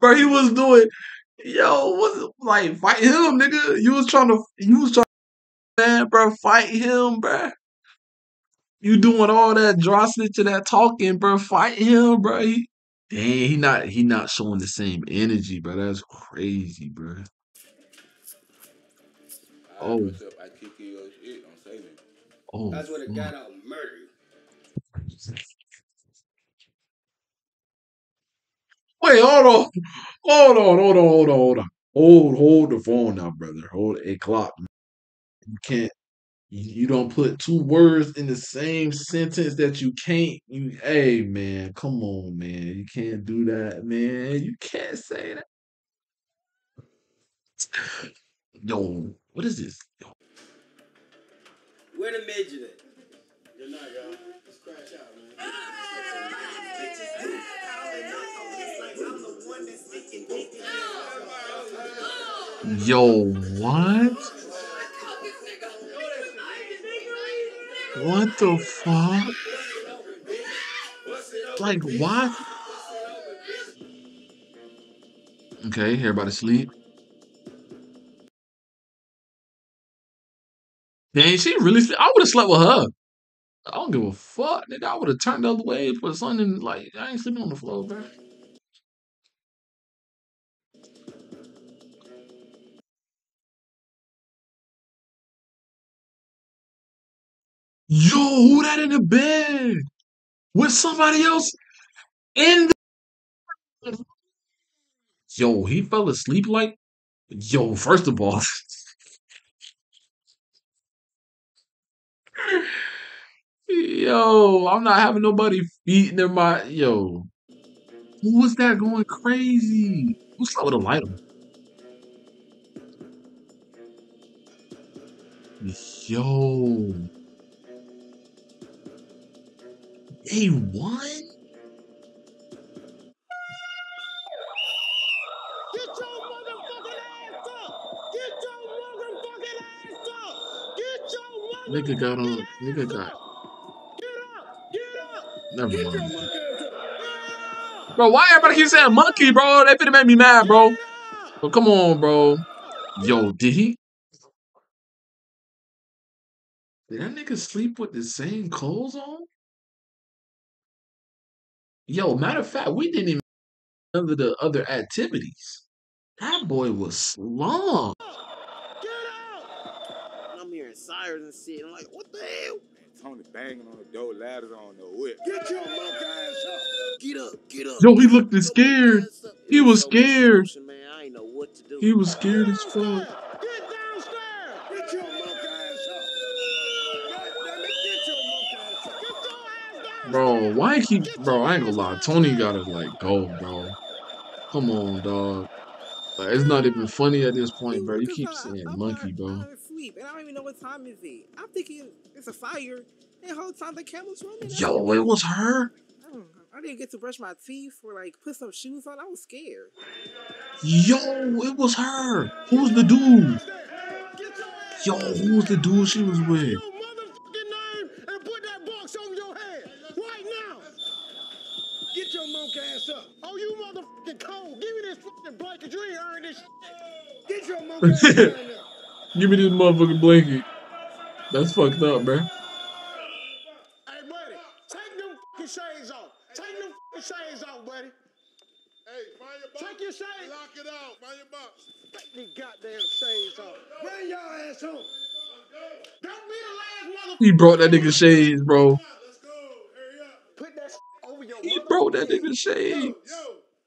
Speaker 1: Bro, he was doing. Yo, was like fight him, nigga. You was trying to. You was trying, man, bro. Fight him, bro. You doing all that dry snitching, that talking, bro. Fight him, bro. He, dang, he not. He not showing the same energy, bro. That's crazy, bro.
Speaker 10: I
Speaker 1: Oh.
Speaker 10: up? I kick your shit. Don't say.
Speaker 1: Oh,
Speaker 18: That's what it got out murder.
Speaker 1: Wait, hold on. Hold on, hold on, hold on, hold on. Hold, hold the phone now, brother. Hold a clock. You can't you, you don't put two words in the same sentence that you can't you hey man, come on, man. You can't do that, man. You can't say that. Yo, what is this? Yo,
Speaker 18: Where the midget at?
Speaker 11: Good night, y'all. Let's crash out, man.
Speaker 1: Yo, what? What the fuck? Like what? Okay, everybody sleep. Dang, she really sleep. I would have slept with her. I don't give a fuck, nigga. I would have turned the other way and put something in, like, I ain't sleeping on the floor, bro. Yo, who that in the bed? With somebody else in the. Yo, he fell asleep like. Yo, first of all. Yo, I'm not having nobody feeding in my. Yo, who was that going crazy? Who's that with a light on? Yo.
Speaker 12: Get your motherfucking ass up. Get your motherfucking ass up. Get your motherfucking up.
Speaker 1: Nigga got on. Nigga got. Never mind. Get your mother ass. Bro, why everybody keep saying monkey, bro? That finna make me mad, bro. But come on, bro. Yo, did he? Did that nigga sleep with the same clothes on? Yo, matter of fact, we didn't even none of the other activities. That boy was slung.
Speaker 17: I'm hearing sirens and shit. I'm like, what the hell?
Speaker 22: Tony banging on the door, ladders on the whip.
Speaker 12: Get your monkey ass up!
Speaker 17: Get up, get up.
Speaker 1: Yo, he looked scared. He was scared.
Speaker 17: Man, I ain't know what to do.
Speaker 1: He was scared as fuck.
Speaker 12: Get downstairs! Get your monkey ass up! Goddammit, get your monkey ass up! Get your ass down!
Speaker 1: Bro, why keep bro, I ain't gonna lie. Tony gotta like go, bro. Come on, dog. Like, it's not even funny at this point, bro. You keep saying monkey, bro.
Speaker 15: And I don't even know what time is it. I'm thinking it's a fire. And whole time the camera's running.
Speaker 1: Yo, it was her.
Speaker 15: I I didn't get to brush my teeth or like put some shoes on. I was scared.
Speaker 1: Yo, it was her. Who's the dude? Yo, who was the dude she was with?
Speaker 12: Motherfucking name and put that box on your head right now! Get your monkey ass up! Oh, you motherfucking cold! Give me this fucking blanket. You ain't earned this shit. Get your monkey ass down there!
Speaker 1: Give me this motherfucking blanket. That's fucked up, bro.
Speaker 12: Hey, buddy, take them fucking shades off. Take them fucking shades off, buddy.
Speaker 10: Hey, find your box.
Speaker 12: Take your shades.
Speaker 10: Lock it out. Find your box.
Speaker 12: Take these goddamn shades off. Bring your ass home. Don't be the last motherfucker.
Speaker 1: He brought that nigga shades, bro.
Speaker 12: Put that over your
Speaker 1: He brought that nigga shades.
Speaker 12: Yo,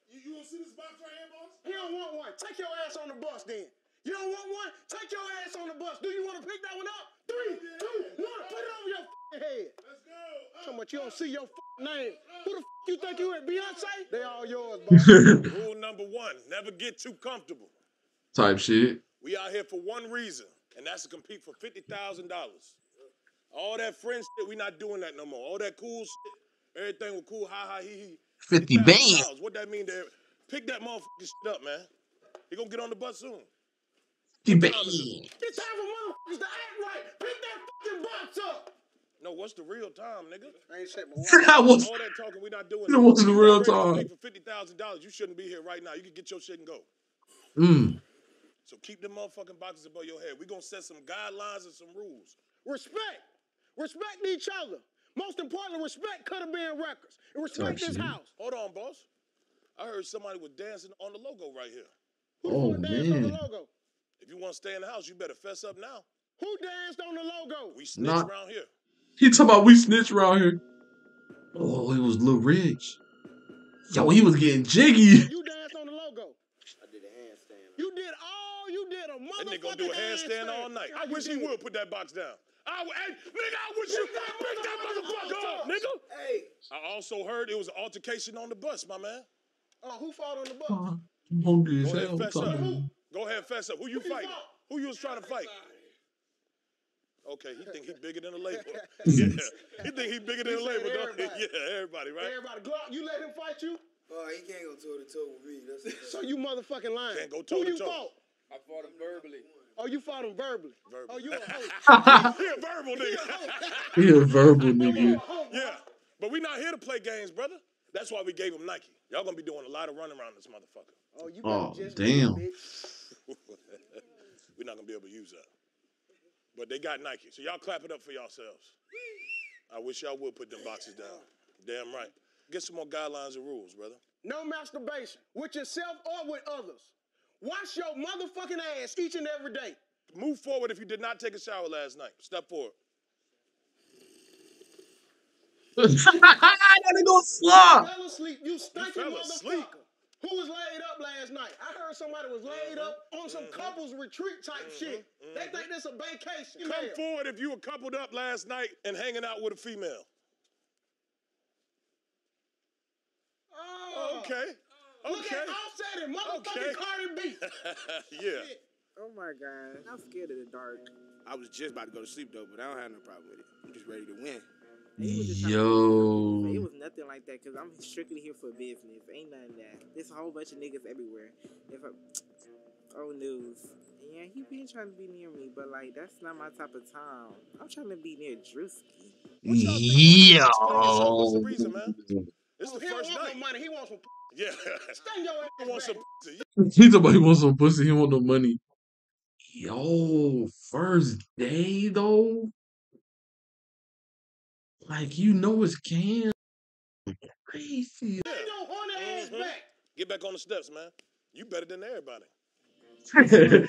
Speaker 12: you, you don't see this box right here, boss? He don't want one. Take your ass on the bus then. You don't want one? Take your ass on the bus. Do you want to pick that one up? Three, two, one. Put it over your fucking head. Let's go. So much you don't see your fucking name. Who the fuck you think you is, Beyonce? They all yours, boss.
Speaker 2: Rule number one: never get too comfortable.
Speaker 1: Type shit.
Speaker 2: We out here for one reason, and that's to compete for fifty thousand dollars. All that friend shit, we not doing that no more. All that cool shit, everything was cool, ha ha he he.
Speaker 1: 50 band.
Speaker 2: $50,000. What that mean there? Pick that motherfucking shit up, man. He gonna get on the bus soon.
Speaker 1: He bang.
Speaker 12: It's time for motherfuckers to act right. Pick that fucking box up.
Speaker 2: No, what's the real time, nigga?
Speaker 12: I ain't said my
Speaker 1: That was-
Speaker 2: all that talking. We not doing
Speaker 1: that was the real time.
Speaker 2: For fifty thousand dollars, you shouldn't be here right now. You can get your shit and go.
Speaker 1: Mm.
Speaker 2: So keep the motherfucking boxes above your head. We gonna set some guidelines and some rules.
Speaker 12: Respect. Respect each other. Most importantly, respect Coulda Been Records. And respect
Speaker 2: Type
Speaker 12: this
Speaker 2: shit.
Speaker 12: house.
Speaker 2: Hold on, boss. I heard somebody was dancing on the logo right here.
Speaker 1: Oh
Speaker 12: Dance on the
Speaker 1: man.
Speaker 12: logo.
Speaker 2: If you want to stay in the house, you better fess up now.
Speaker 12: Who danced on the logo?
Speaker 2: We snitch
Speaker 1: Not-
Speaker 2: around here.
Speaker 1: He talking about we snitch around here. Oh, he was Lil Rich. Yo, he was getting jiggy.
Speaker 12: You danced on the logo. I did a handstand. You did all. You did a motherfucking
Speaker 2: That
Speaker 12: motherfucking
Speaker 2: nigga gonna do a handstand all night. I wish he would put that box down. I, w- hey, nigga, I wish you pick that motherfucker up, nigga.
Speaker 12: Hey.
Speaker 2: I also heard it was an altercation on the bus, my man.
Speaker 12: Oh, who fought on the bus?
Speaker 1: I'm hungry
Speaker 2: Go
Speaker 1: as
Speaker 2: ahead,
Speaker 1: hell.
Speaker 2: fess up. Go ahead, fess up. Who you fighting? Who you was trying to fight? Okay, he think he bigger than the label. yeah, he think he bigger than the
Speaker 12: He said
Speaker 2: label, don't he? Yeah, everybody, right?
Speaker 12: Everybody, go out. You let him fight you?
Speaker 23: Oh, he can't go toe to toe with me. That's
Speaker 12: So you motherfucking lying.
Speaker 2: Can't go
Speaker 12: Who
Speaker 2: toe to
Speaker 12: you fought?
Speaker 23: I fought him verbally.
Speaker 12: Oh, you fought him verbally. Oh, you a hoe.
Speaker 2: he a verbal nigga.
Speaker 1: He a verbal nigga.
Speaker 2: yeah, but we not here to play games, brother. That's why we gave him Nike. Y'all gonna be doing a lot of running around this motherfucker.
Speaker 12: Oh, you
Speaker 1: Oh, damn.
Speaker 2: We're not gonna be able to use that. But they got Nike, so y'all clap it up for yourselves. I wish y'all would put them boxes down. Damn right. Get some more guidelines and rules, brother.
Speaker 12: No masturbation with yourself or with others. Wash your motherfucking ass each and every day.
Speaker 2: Move forward if you did not take a shower last night. Step forward.
Speaker 1: that nigga go slop.
Speaker 12: Fell asleep, you stinking
Speaker 2: fell
Speaker 12: motherfucker.
Speaker 2: asleep.
Speaker 12: Who was laid up last night? I heard somebody was laid uh-huh. up on some uh-huh. couples retreat type uh-huh. shit. They think this a vacation.
Speaker 2: Come
Speaker 12: Man.
Speaker 2: forward if you were coupled up last night and hanging out with a female.
Speaker 12: Oh,
Speaker 2: Okay.
Speaker 12: Look
Speaker 2: Okay.
Speaker 12: at Offset and motherfucking
Speaker 2: Okay.
Speaker 12: Cardi B.
Speaker 2: yeah.
Speaker 15: Oh my god, I'm scared of the dark.
Speaker 10: I was just about to go to sleep though, but I don't have no problem with it. I'm just ready to win.
Speaker 1: Yo.
Speaker 15: It was nothing like that because I'm strictly here for business. Ain't nothing that. There's a whole bunch of niggas everywhere. If I, oh news. Yeah, he been trying to be near me, but like that's not my type of time. I'm trying to be near Druski.
Speaker 1: Yo.
Speaker 2: What's the reason, man? This
Speaker 12: Oh,
Speaker 2: the
Speaker 12: he don't
Speaker 2: first
Speaker 12: want
Speaker 2: night.
Speaker 12: no money. He wants some.
Speaker 2: Yeah.
Speaker 12: Stand your ass
Speaker 2: I want some
Speaker 12: back.
Speaker 2: pussy.
Speaker 1: He about he wants some pussy. He want no money. Yo, first day though. Like you know it's Cam. Mm. Crazy.
Speaker 12: Stand your horny mm-hmm. back.
Speaker 2: Get back on the steps, man. You better than everybody.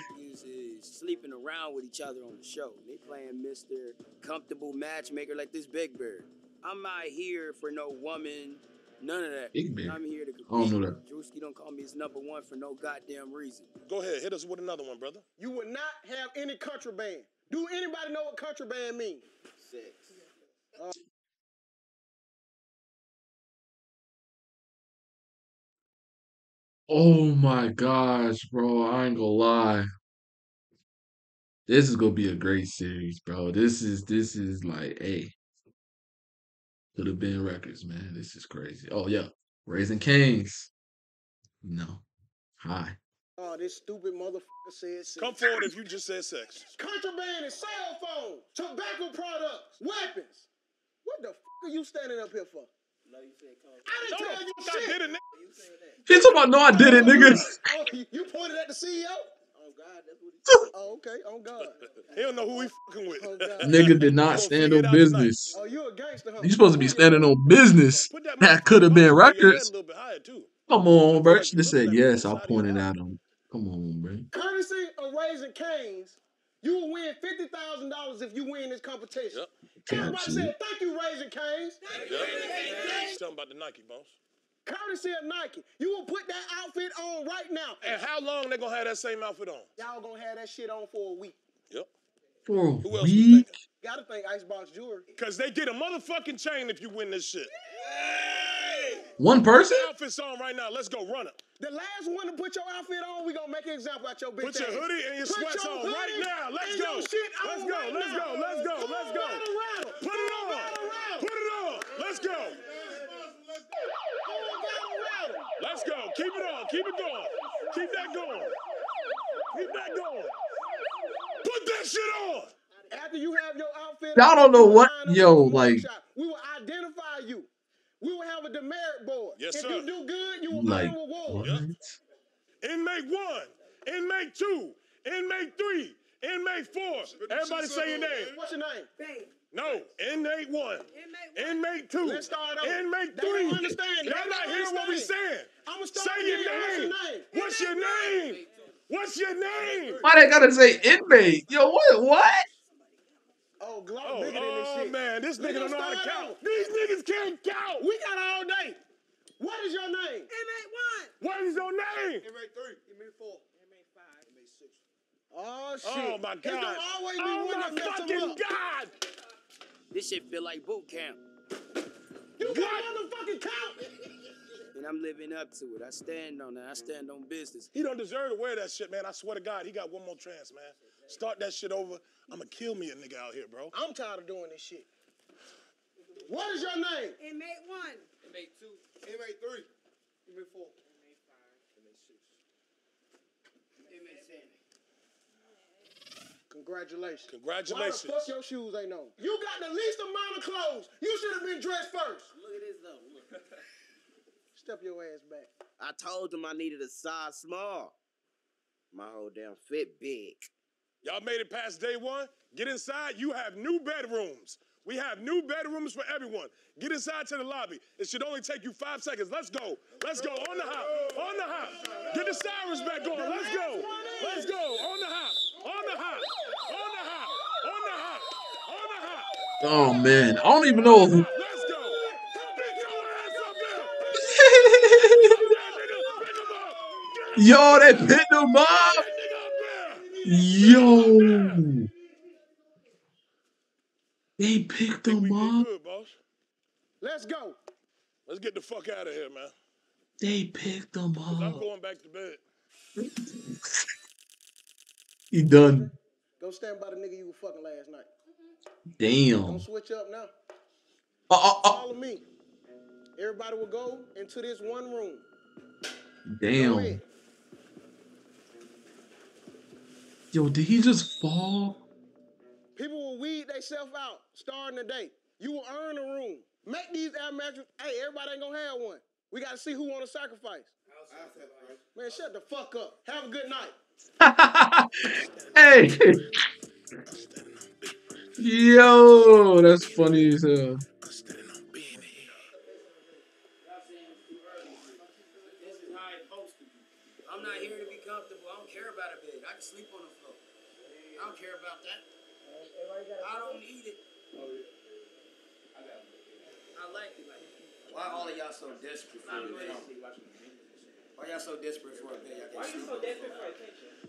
Speaker 3: Sleeping around with each other on the show. They playing Mr. Comfortable Matchmaker like this Big Bird. I'm not here for no woman, none of that.
Speaker 1: Big Bear?
Speaker 3: I'm here to
Speaker 1: I don't
Speaker 3: compete.
Speaker 1: know that.
Speaker 3: Druski don't call me his number one for no goddamn reason.
Speaker 2: Go ahead, hit us with another one, brother.
Speaker 12: You would not have any contraband. Do anybody know what contraband means?
Speaker 3: Sex.
Speaker 1: Uh, oh my gosh, bro. I ain't gonna lie. This is gonna be a great series, bro. This is this is like, hey, could have been records, man. This is crazy. Oh yeah, Raising Cane's. No, hi.
Speaker 12: Oh, this stupid motherfucker said sex.
Speaker 2: Come forward if you just said sex.
Speaker 12: Contraband and cell phones, tobacco products, weapons. What the fuck are you standing up here for?
Speaker 3: No, you said call.
Speaker 12: I didn't
Speaker 2: No,
Speaker 12: tell you
Speaker 2: the fuck I
Speaker 12: shit.
Speaker 2: didn't, nigga.
Speaker 1: He talking about no, I did it, nigga.
Speaker 12: Oh, you- you pointed at the CEO?
Speaker 3: Oh God, that's what he
Speaker 12: Oh, okay. On God.
Speaker 2: He don't know who he fucking with.
Speaker 12: Oh, God.
Speaker 1: Nigga did not stand on business.
Speaker 12: Oh, you a gangster, huh?
Speaker 1: You supposed to be standing on business.
Speaker 2: That
Speaker 1: That could have been
Speaker 2: motherfucker in your head
Speaker 1: records.
Speaker 2: A little bit higher too.
Speaker 1: Come on, bro. Should have said yes. I pointed at him. Come on, bro.
Speaker 12: Courtesy of Raising Cane's, you will win fifty thousand dollars if you win this competition. Everybody
Speaker 1: Gotcha.
Speaker 12: said, "Thank you, Raising Cane's."
Speaker 2: Yep. He's talking about the Nike boss.
Speaker 12: Courtesy of Nike, you will put that outfit on right now.
Speaker 2: And how long they gonna have that same outfit on?
Speaker 12: Y'all gonna have that shit on for a week.
Speaker 2: Yep.
Speaker 1: For a
Speaker 2: Who else
Speaker 1: week.
Speaker 12: Gotta think Icebox Jewelry.
Speaker 2: Cause they get a motherfucking chain if you win this shit.
Speaker 1: One person?
Speaker 2: Outfit's on right now. Let's go run it.
Speaker 12: The last one to put your outfit on, we gonna make an example out your bitch
Speaker 2: Put your
Speaker 12: ass.
Speaker 2: hoodie and your
Speaker 12: Put
Speaker 2: sweats
Speaker 12: your
Speaker 2: on right now. Let's
Speaker 12: and
Speaker 2: go.
Speaker 12: your shit
Speaker 2: Let's
Speaker 12: on
Speaker 2: go.
Speaker 12: right
Speaker 2: Let's
Speaker 12: now.
Speaker 2: go. Let's go.
Speaker 12: Come
Speaker 2: Let's
Speaker 12: on,
Speaker 2: go.
Speaker 12: rattle, rattle.
Speaker 2: Put it
Speaker 12: Come
Speaker 2: on.
Speaker 12: rattle, rattle.
Speaker 2: Put it on. Let's go. Let's go. Keep it on. Keep it going. Keep that going. Keep that going. Put that shit on.
Speaker 12: After you have your outfit,
Speaker 1: Y'all don't know what- yo, like-
Speaker 12: we will identify you. We will have a demerit board.
Speaker 2: Yes,
Speaker 12: if
Speaker 2: sir.
Speaker 12: you do good, you will
Speaker 1: Like,
Speaker 12: earn reward.
Speaker 1: what?
Speaker 2: Inmate one. Inmate two. Inmate three. Inmate four. Everybody say your name.
Speaker 12: What's your name?
Speaker 2: No. Inmate one. Inmate two.
Speaker 12: Let's start over.
Speaker 2: Inmate
Speaker 12: They
Speaker 2: three.
Speaker 12: don't understand. They
Speaker 2: Y'all not
Speaker 12: don't
Speaker 2: hearing what we
Speaker 12: understand.
Speaker 2: saying.
Speaker 12: I'ma start
Speaker 2: Say your
Speaker 12: again.
Speaker 2: name. What's your name? What's your name?
Speaker 1: Why they gotta say inmate? Yo, what? What?
Speaker 12: Oh, Glock
Speaker 2: Oh,
Speaker 12: bigger than this
Speaker 2: oh
Speaker 12: shit.
Speaker 2: man, this nigga don't know how to count.
Speaker 12: over.
Speaker 2: These niggas can't count.
Speaker 12: We got all day. What is your name?
Speaker 14: Inmate one.
Speaker 2: What is your name?
Speaker 12: Inmate three. Inmate four. Inmate five. Inmate six. Oh, oh shit.
Speaker 2: Oh my
Speaker 12: It's gonna
Speaker 2: god.
Speaker 12: always be
Speaker 2: Oh
Speaker 12: one
Speaker 2: my
Speaker 12: that
Speaker 2: fucking god.
Speaker 3: This shit feel like boot camp.
Speaker 12: You got motherfucking count.
Speaker 3: And I'm living up to it. I stand on that. I stand on business.
Speaker 2: He don't deserve to wear that shit, man. I swear to God, he got one more chance, man. Start that shit over. I'ma kill me a nigga out here, bro.
Speaker 12: I'm tired of doing this shit. What is your name?
Speaker 14: Inmate one.
Speaker 3: Inmate two.
Speaker 12: Inmate three. Inmate four.
Speaker 3: Inmate seven.
Speaker 12: Congratulations.
Speaker 2: Congratulations.
Speaker 12: Why the fuck your shoes ain't on? You got the least amount of clothes. You should have been dressed first.
Speaker 3: Look at this though.
Speaker 12: Step your ass back.
Speaker 3: I told them I needed a size small. My whole damn fit big.
Speaker 2: Y'all made it past day one. Get inside. You have new bedrooms We have new bedrooms for everyone. Get inside to the lobby. It should only take you five seconds. Let's go. Let's go. On the hop. On the hop. Get the sirens back going. Let's go. Let's go. On the hop. On the hop. On the hop. On the hop. On the hop.
Speaker 1: Oh man, I don't even know who. Yo, they picked him up. Yo, they picked him up.
Speaker 2: Good.
Speaker 12: Let's go.
Speaker 2: Let's get the fuck out of here, man.
Speaker 1: They picked him
Speaker 2: 'Cause I'm
Speaker 1: up.
Speaker 2: going back to bed.
Speaker 1: He done.
Speaker 12: Go stand by the nigga you were fucking last night.
Speaker 1: Damn.
Speaker 12: Don't switch up now.
Speaker 1: Uh, uh, uh,
Speaker 12: Follow me. Everybody will go into this one room. Go
Speaker 1: damn.
Speaker 12: in.
Speaker 1: Yo, did he just fall?
Speaker 12: People will weed themselves out starting today. You will earn a room. Make these air mattresses. Hey, everybody ain't gonna have one. We gotta see who want to sacrifice. Man, shut the fuck up. Have a good night.
Speaker 1: Hey. Yo, that's funny as hell.
Speaker 3: This is how it's supposed to be. I'm not here to be comfortable. I don't care about a bed. I can sleep on the floor. I don't care about that. I don't need it. I like it like that. Why all of y'all so desperate for a bed? Why y'all so desperate for a bed? Y'all can't sleep on the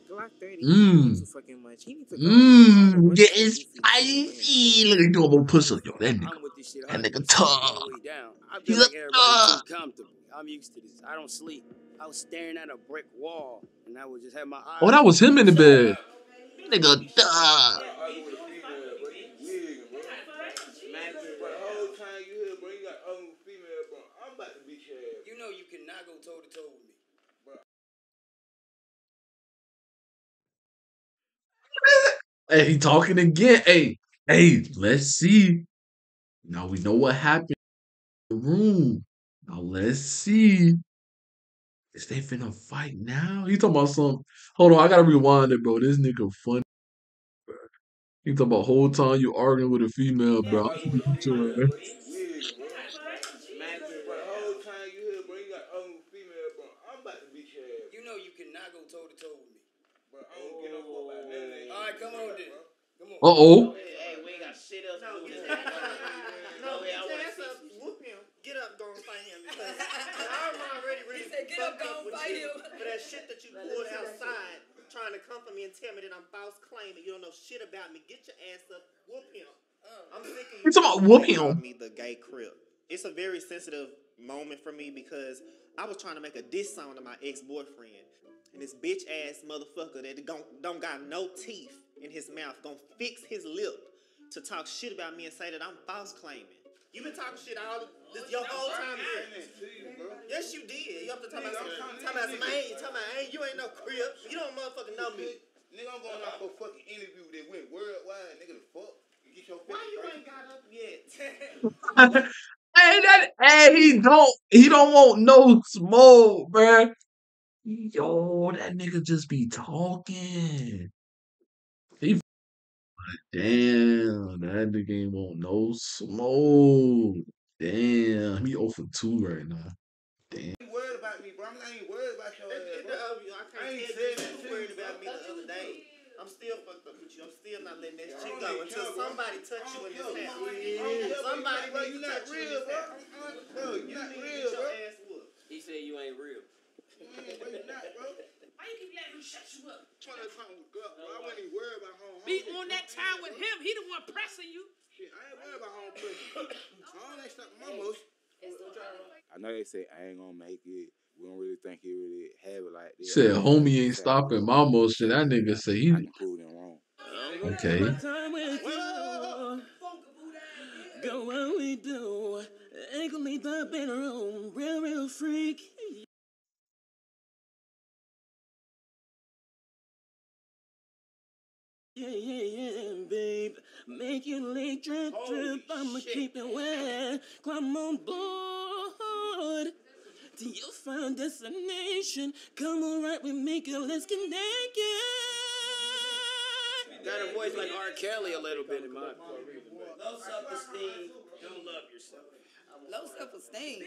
Speaker 3: floor.
Speaker 15: Glock 30
Speaker 1: Mm.
Speaker 15: too fucking much. He needs to go.
Speaker 1: Mmm, getting spicy. Look at double pussy. Yo, that nigga,
Speaker 3: I'm with this shit
Speaker 1: that nigga tough.
Speaker 3: all the way down. I
Speaker 1: He's
Speaker 3: like everybody's too comfortable. I'm used to this. I don't sleep. I was staring at a brick wall, and I would just have my eyes.
Speaker 1: Oh, that was him in the bed. Nigga, duh.
Speaker 10: Bro, the whole time you here, bro, you got other female, bro. I'm about to beat your ass.
Speaker 3: You know you cannot go toe to toe with me. Bro.
Speaker 1: Hey, he talking again. Hey, hey, let's see. Now we know what happened in the room. Now let's see. Is they finna fight now? He talking about some. Hold on, I gotta rewind it, bro. This nigga funny. He talking about whole time you arguing with a female, bro. I'm gonna beat your ass.
Speaker 10: Bro, the whole time you here, bro, you got other female, bro. I'm about to beat your ass.
Speaker 3: You know you cannot go to toe with me.
Speaker 10: Bro, I don't get no fuck about none of that.
Speaker 3: All right, come on then. Come on.
Speaker 1: Uh oh.
Speaker 17: Hey, we ain't got shit else to do.
Speaker 13: No,
Speaker 17: No,
Speaker 13: get
Speaker 17: I
Speaker 13: your
Speaker 17: wanna
Speaker 13: ass
Speaker 17: see
Speaker 13: up,
Speaker 17: some-
Speaker 13: whoop him. Get up, go and fight him. I'm already ready
Speaker 14: He said, "Get up,
Speaker 13: fuck
Speaker 14: go fight him."
Speaker 13: For that shit that you pulled outside, trying to come for me and tell me that I'm false claiming. You don't know shit about me. Get your ass up, whoop him. Oh. I'm sick of you.
Speaker 1: He talking about whoop him.
Speaker 13: me the gay crip. It's a very sensitive moment for me because I was trying to make a diss song to my ex boyfriend. And this bitch ass motherfucker that don't, don't got no teeth in his mouth gonna fix his lip to talk shit about me and say that I'm false claiming. You been talking shit all this, oh, your whole time here. Yes, you did. You up to talking about some, talking about some, I ain't, talking about, ain't, you ain't no crib. You don't motherfucking know me.
Speaker 10: Nigga, I'm going out for a fucking interview that went worldwide. Nigga, the fuck? Get your
Speaker 13: Why you ain't got up yet?
Speaker 1: hey, that hey, he don't he don't want no smoke, bruh. Yo, that nigga just be talking. He damn, that nigga ain't want no smoke. Damn, he 0 for 2 right now. Damn.
Speaker 10: ain't worried about me, bro. I'm not even worried about your ass, bro.
Speaker 13: end of you, I can't
Speaker 10: I ain't
Speaker 13: tell
Speaker 10: said
Speaker 13: you
Speaker 10: that
Speaker 13: you worried about me the other day. I'm still fucked up with you. I'm still not letting that
Speaker 10: I
Speaker 13: shit go until
Speaker 10: care,
Speaker 13: somebody touch you in this
Speaker 10: I
Speaker 13: house.
Speaker 10: care.
Speaker 13: Somebody
Speaker 10: bro, you not
Speaker 13: touch you in
Speaker 10: real, bro. Bro, you
Speaker 13: You
Speaker 10: not real, bro.
Speaker 13: your ass.
Speaker 6: He said you ain't real.
Speaker 10: Man, bro, you not, bro.
Speaker 20: Why you keep letting him shut you up?
Speaker 10: Trying to talk with girl, bro. I wasn't even worried about home.
Speaker 20: Be on that time with him. He the one pressing you.
Speaker 10: Shit, I ain't worried about home pussy. Home ain't stopping my motion.
Speaker 22: I know they say I ain't gonna make it. We don't really think he really have it like this.
Speaker 1: Said homie ain't stopping my motion. That nigga say he
Speaker 22: I can prove them wrong.
Speaker 1: okay.
Speaker 11: Time with you. Go what we do. Ain't gonna leave the bedroom. Real, real freak. Yeah, yeah, yeah, babe. Make your leg drip, drip. I'ma keep it wet. Climb on board. To your final destination. Come on right with me, girl. Let's get naked.
Speaker 3: Got a voice like R. Kelly a little bit in my Low self-esteem. Don't love yourself.
Speaker 24: Low self esteem.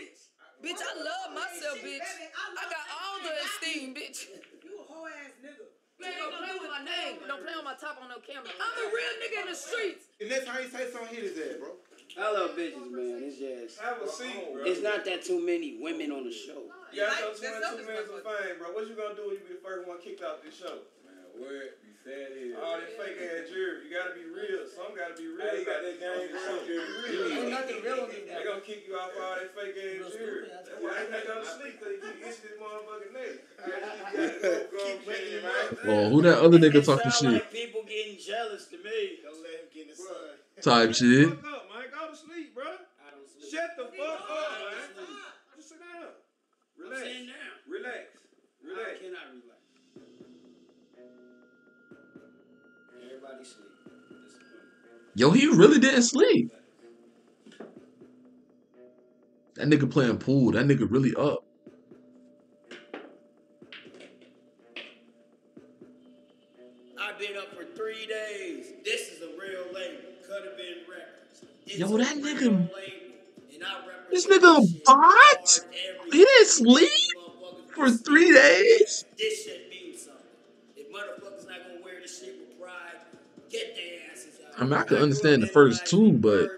Speaker 24: Bitch, I love myself, bitch. I got all the esteem, bitch.
Speaker 14: You a whole ass nigga.
Speaker 24: Man, don't play with my name. Don't play on my top on no camera. I'm a real nigga in the streets.
Speaker 10: And that's how you say something hit his ass, bro.
Speaker 3: I love bitches, man. It's just.
Speaker 16: Have a seat, bro.
Speaker 3: It's not that too many women on the show.
Speaker 16: You got your 22 minutes of fame, bro. What you gonna do when you be the first one kicked out this show?
Speaker 22: Man, word be sad here.
Speaker 16: All that fake ass jury. You gotta be real. Some gotta be real.
Speaker 22: Hey, you got that game, bro.
Speaker 16: Ain't nothing real with They gonna kick you off all that fake ass jury. That's why I ain't gonna sleep till you keep itching this motherfucking neck.
Speaker 1: Oh, who that other nigga talking shit?
Speaker 3: like people getting jealous to me.
Speaker 10: Don't let him get in the sun.
Speaker 1: Type shit.
Speaker 16: Fuck up, man. Go to sleep, bro. I don't sleep. Shut the fuck up, man. Just sit down. Relax.
Speaker 3: sitting down.
Speaker 16: Relax. Relax.
Speaker 3: I cannot relax.
Speaker 1: Yo, he really didn't sleep. That nigga playing pool. That nigga really up.
Speaker 3: I've been up for three days. This is a real label. Could have been records. It's
Speaker 1: Yo, that nigga. This nigga bot? He didn't sleep for three days? I mean, I can understand the first two, but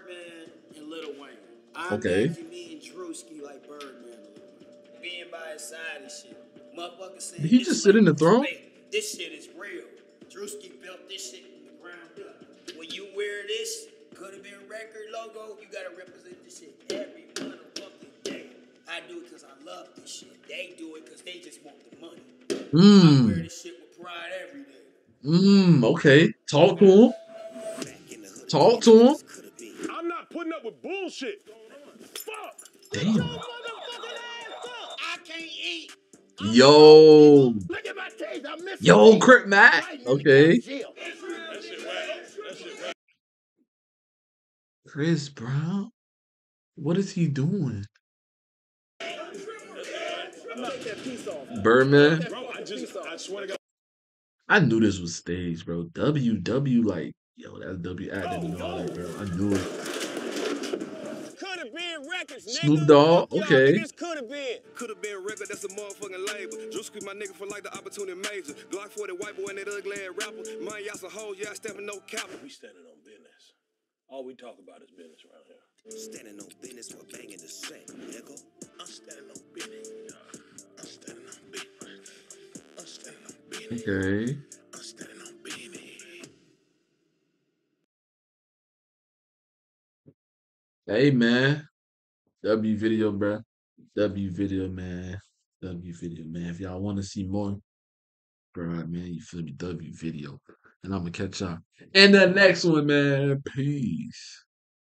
Speaker 3: and Lil Wayne. I'm
Speaker 1: okay.
Speaker 3: me and Druski like Birdman a little bit. Being by his side and shit. Motherfuckers saying
Speaker 1: Did he just sit in the throne?
Speaker 3: This shit is real. Druski built this shit from the ground up. When you wear this, could have been record logo, you gotta represent this shit every motherfucking day. I do it because I love this shit. They do it because they just want the money. I hmm. wear
Speaker 1: Mmm.
Speaker 3: this shit with pride every day.
Speaker 1: Mmm. Okay. Talk to him. Talk to him.
Speaker 2: I'm not putting up with bullshit. Fuck.
Speaker 1: Damn.
Speaker 12: I can't eat.
Speaker 1: Yo.
Speaker 12: Look at my teeth. I'm missing
Speaker 1: Yo. Crip Mac. Okay. Chris Brown. What is he doing? Birdman.
Speaker 2: Bro, I just, I swear to God.
Speaker 1: I knew this was staged, bro. WW, like, yo, that's W acting and all that, bro. I knew it.
Speaker 2: Could have been records,
Speaker 1: Snoop Dogg, okay.
Speaker 2: Could have been.
Speaker 16: Could have been record, that's a motherfucking label. Druski, my nigga, for like the opportunity major. Glock 40, white boy, and that ugly ass rapper. Man, y'all some hoes, y'all stepping no cap.
Speaker 2: We standing on business. All we talk about is business around here.
Speaker 7: Standing on business for banging the set, nigga. I'm standing on business.
Speaker 1: Okay. Hey, man. W video, bro. W video, man. W video, man. If y'all want to see more, bro, man, you feel me? W video. And I'm to catch y'all in the next one, man. Peace.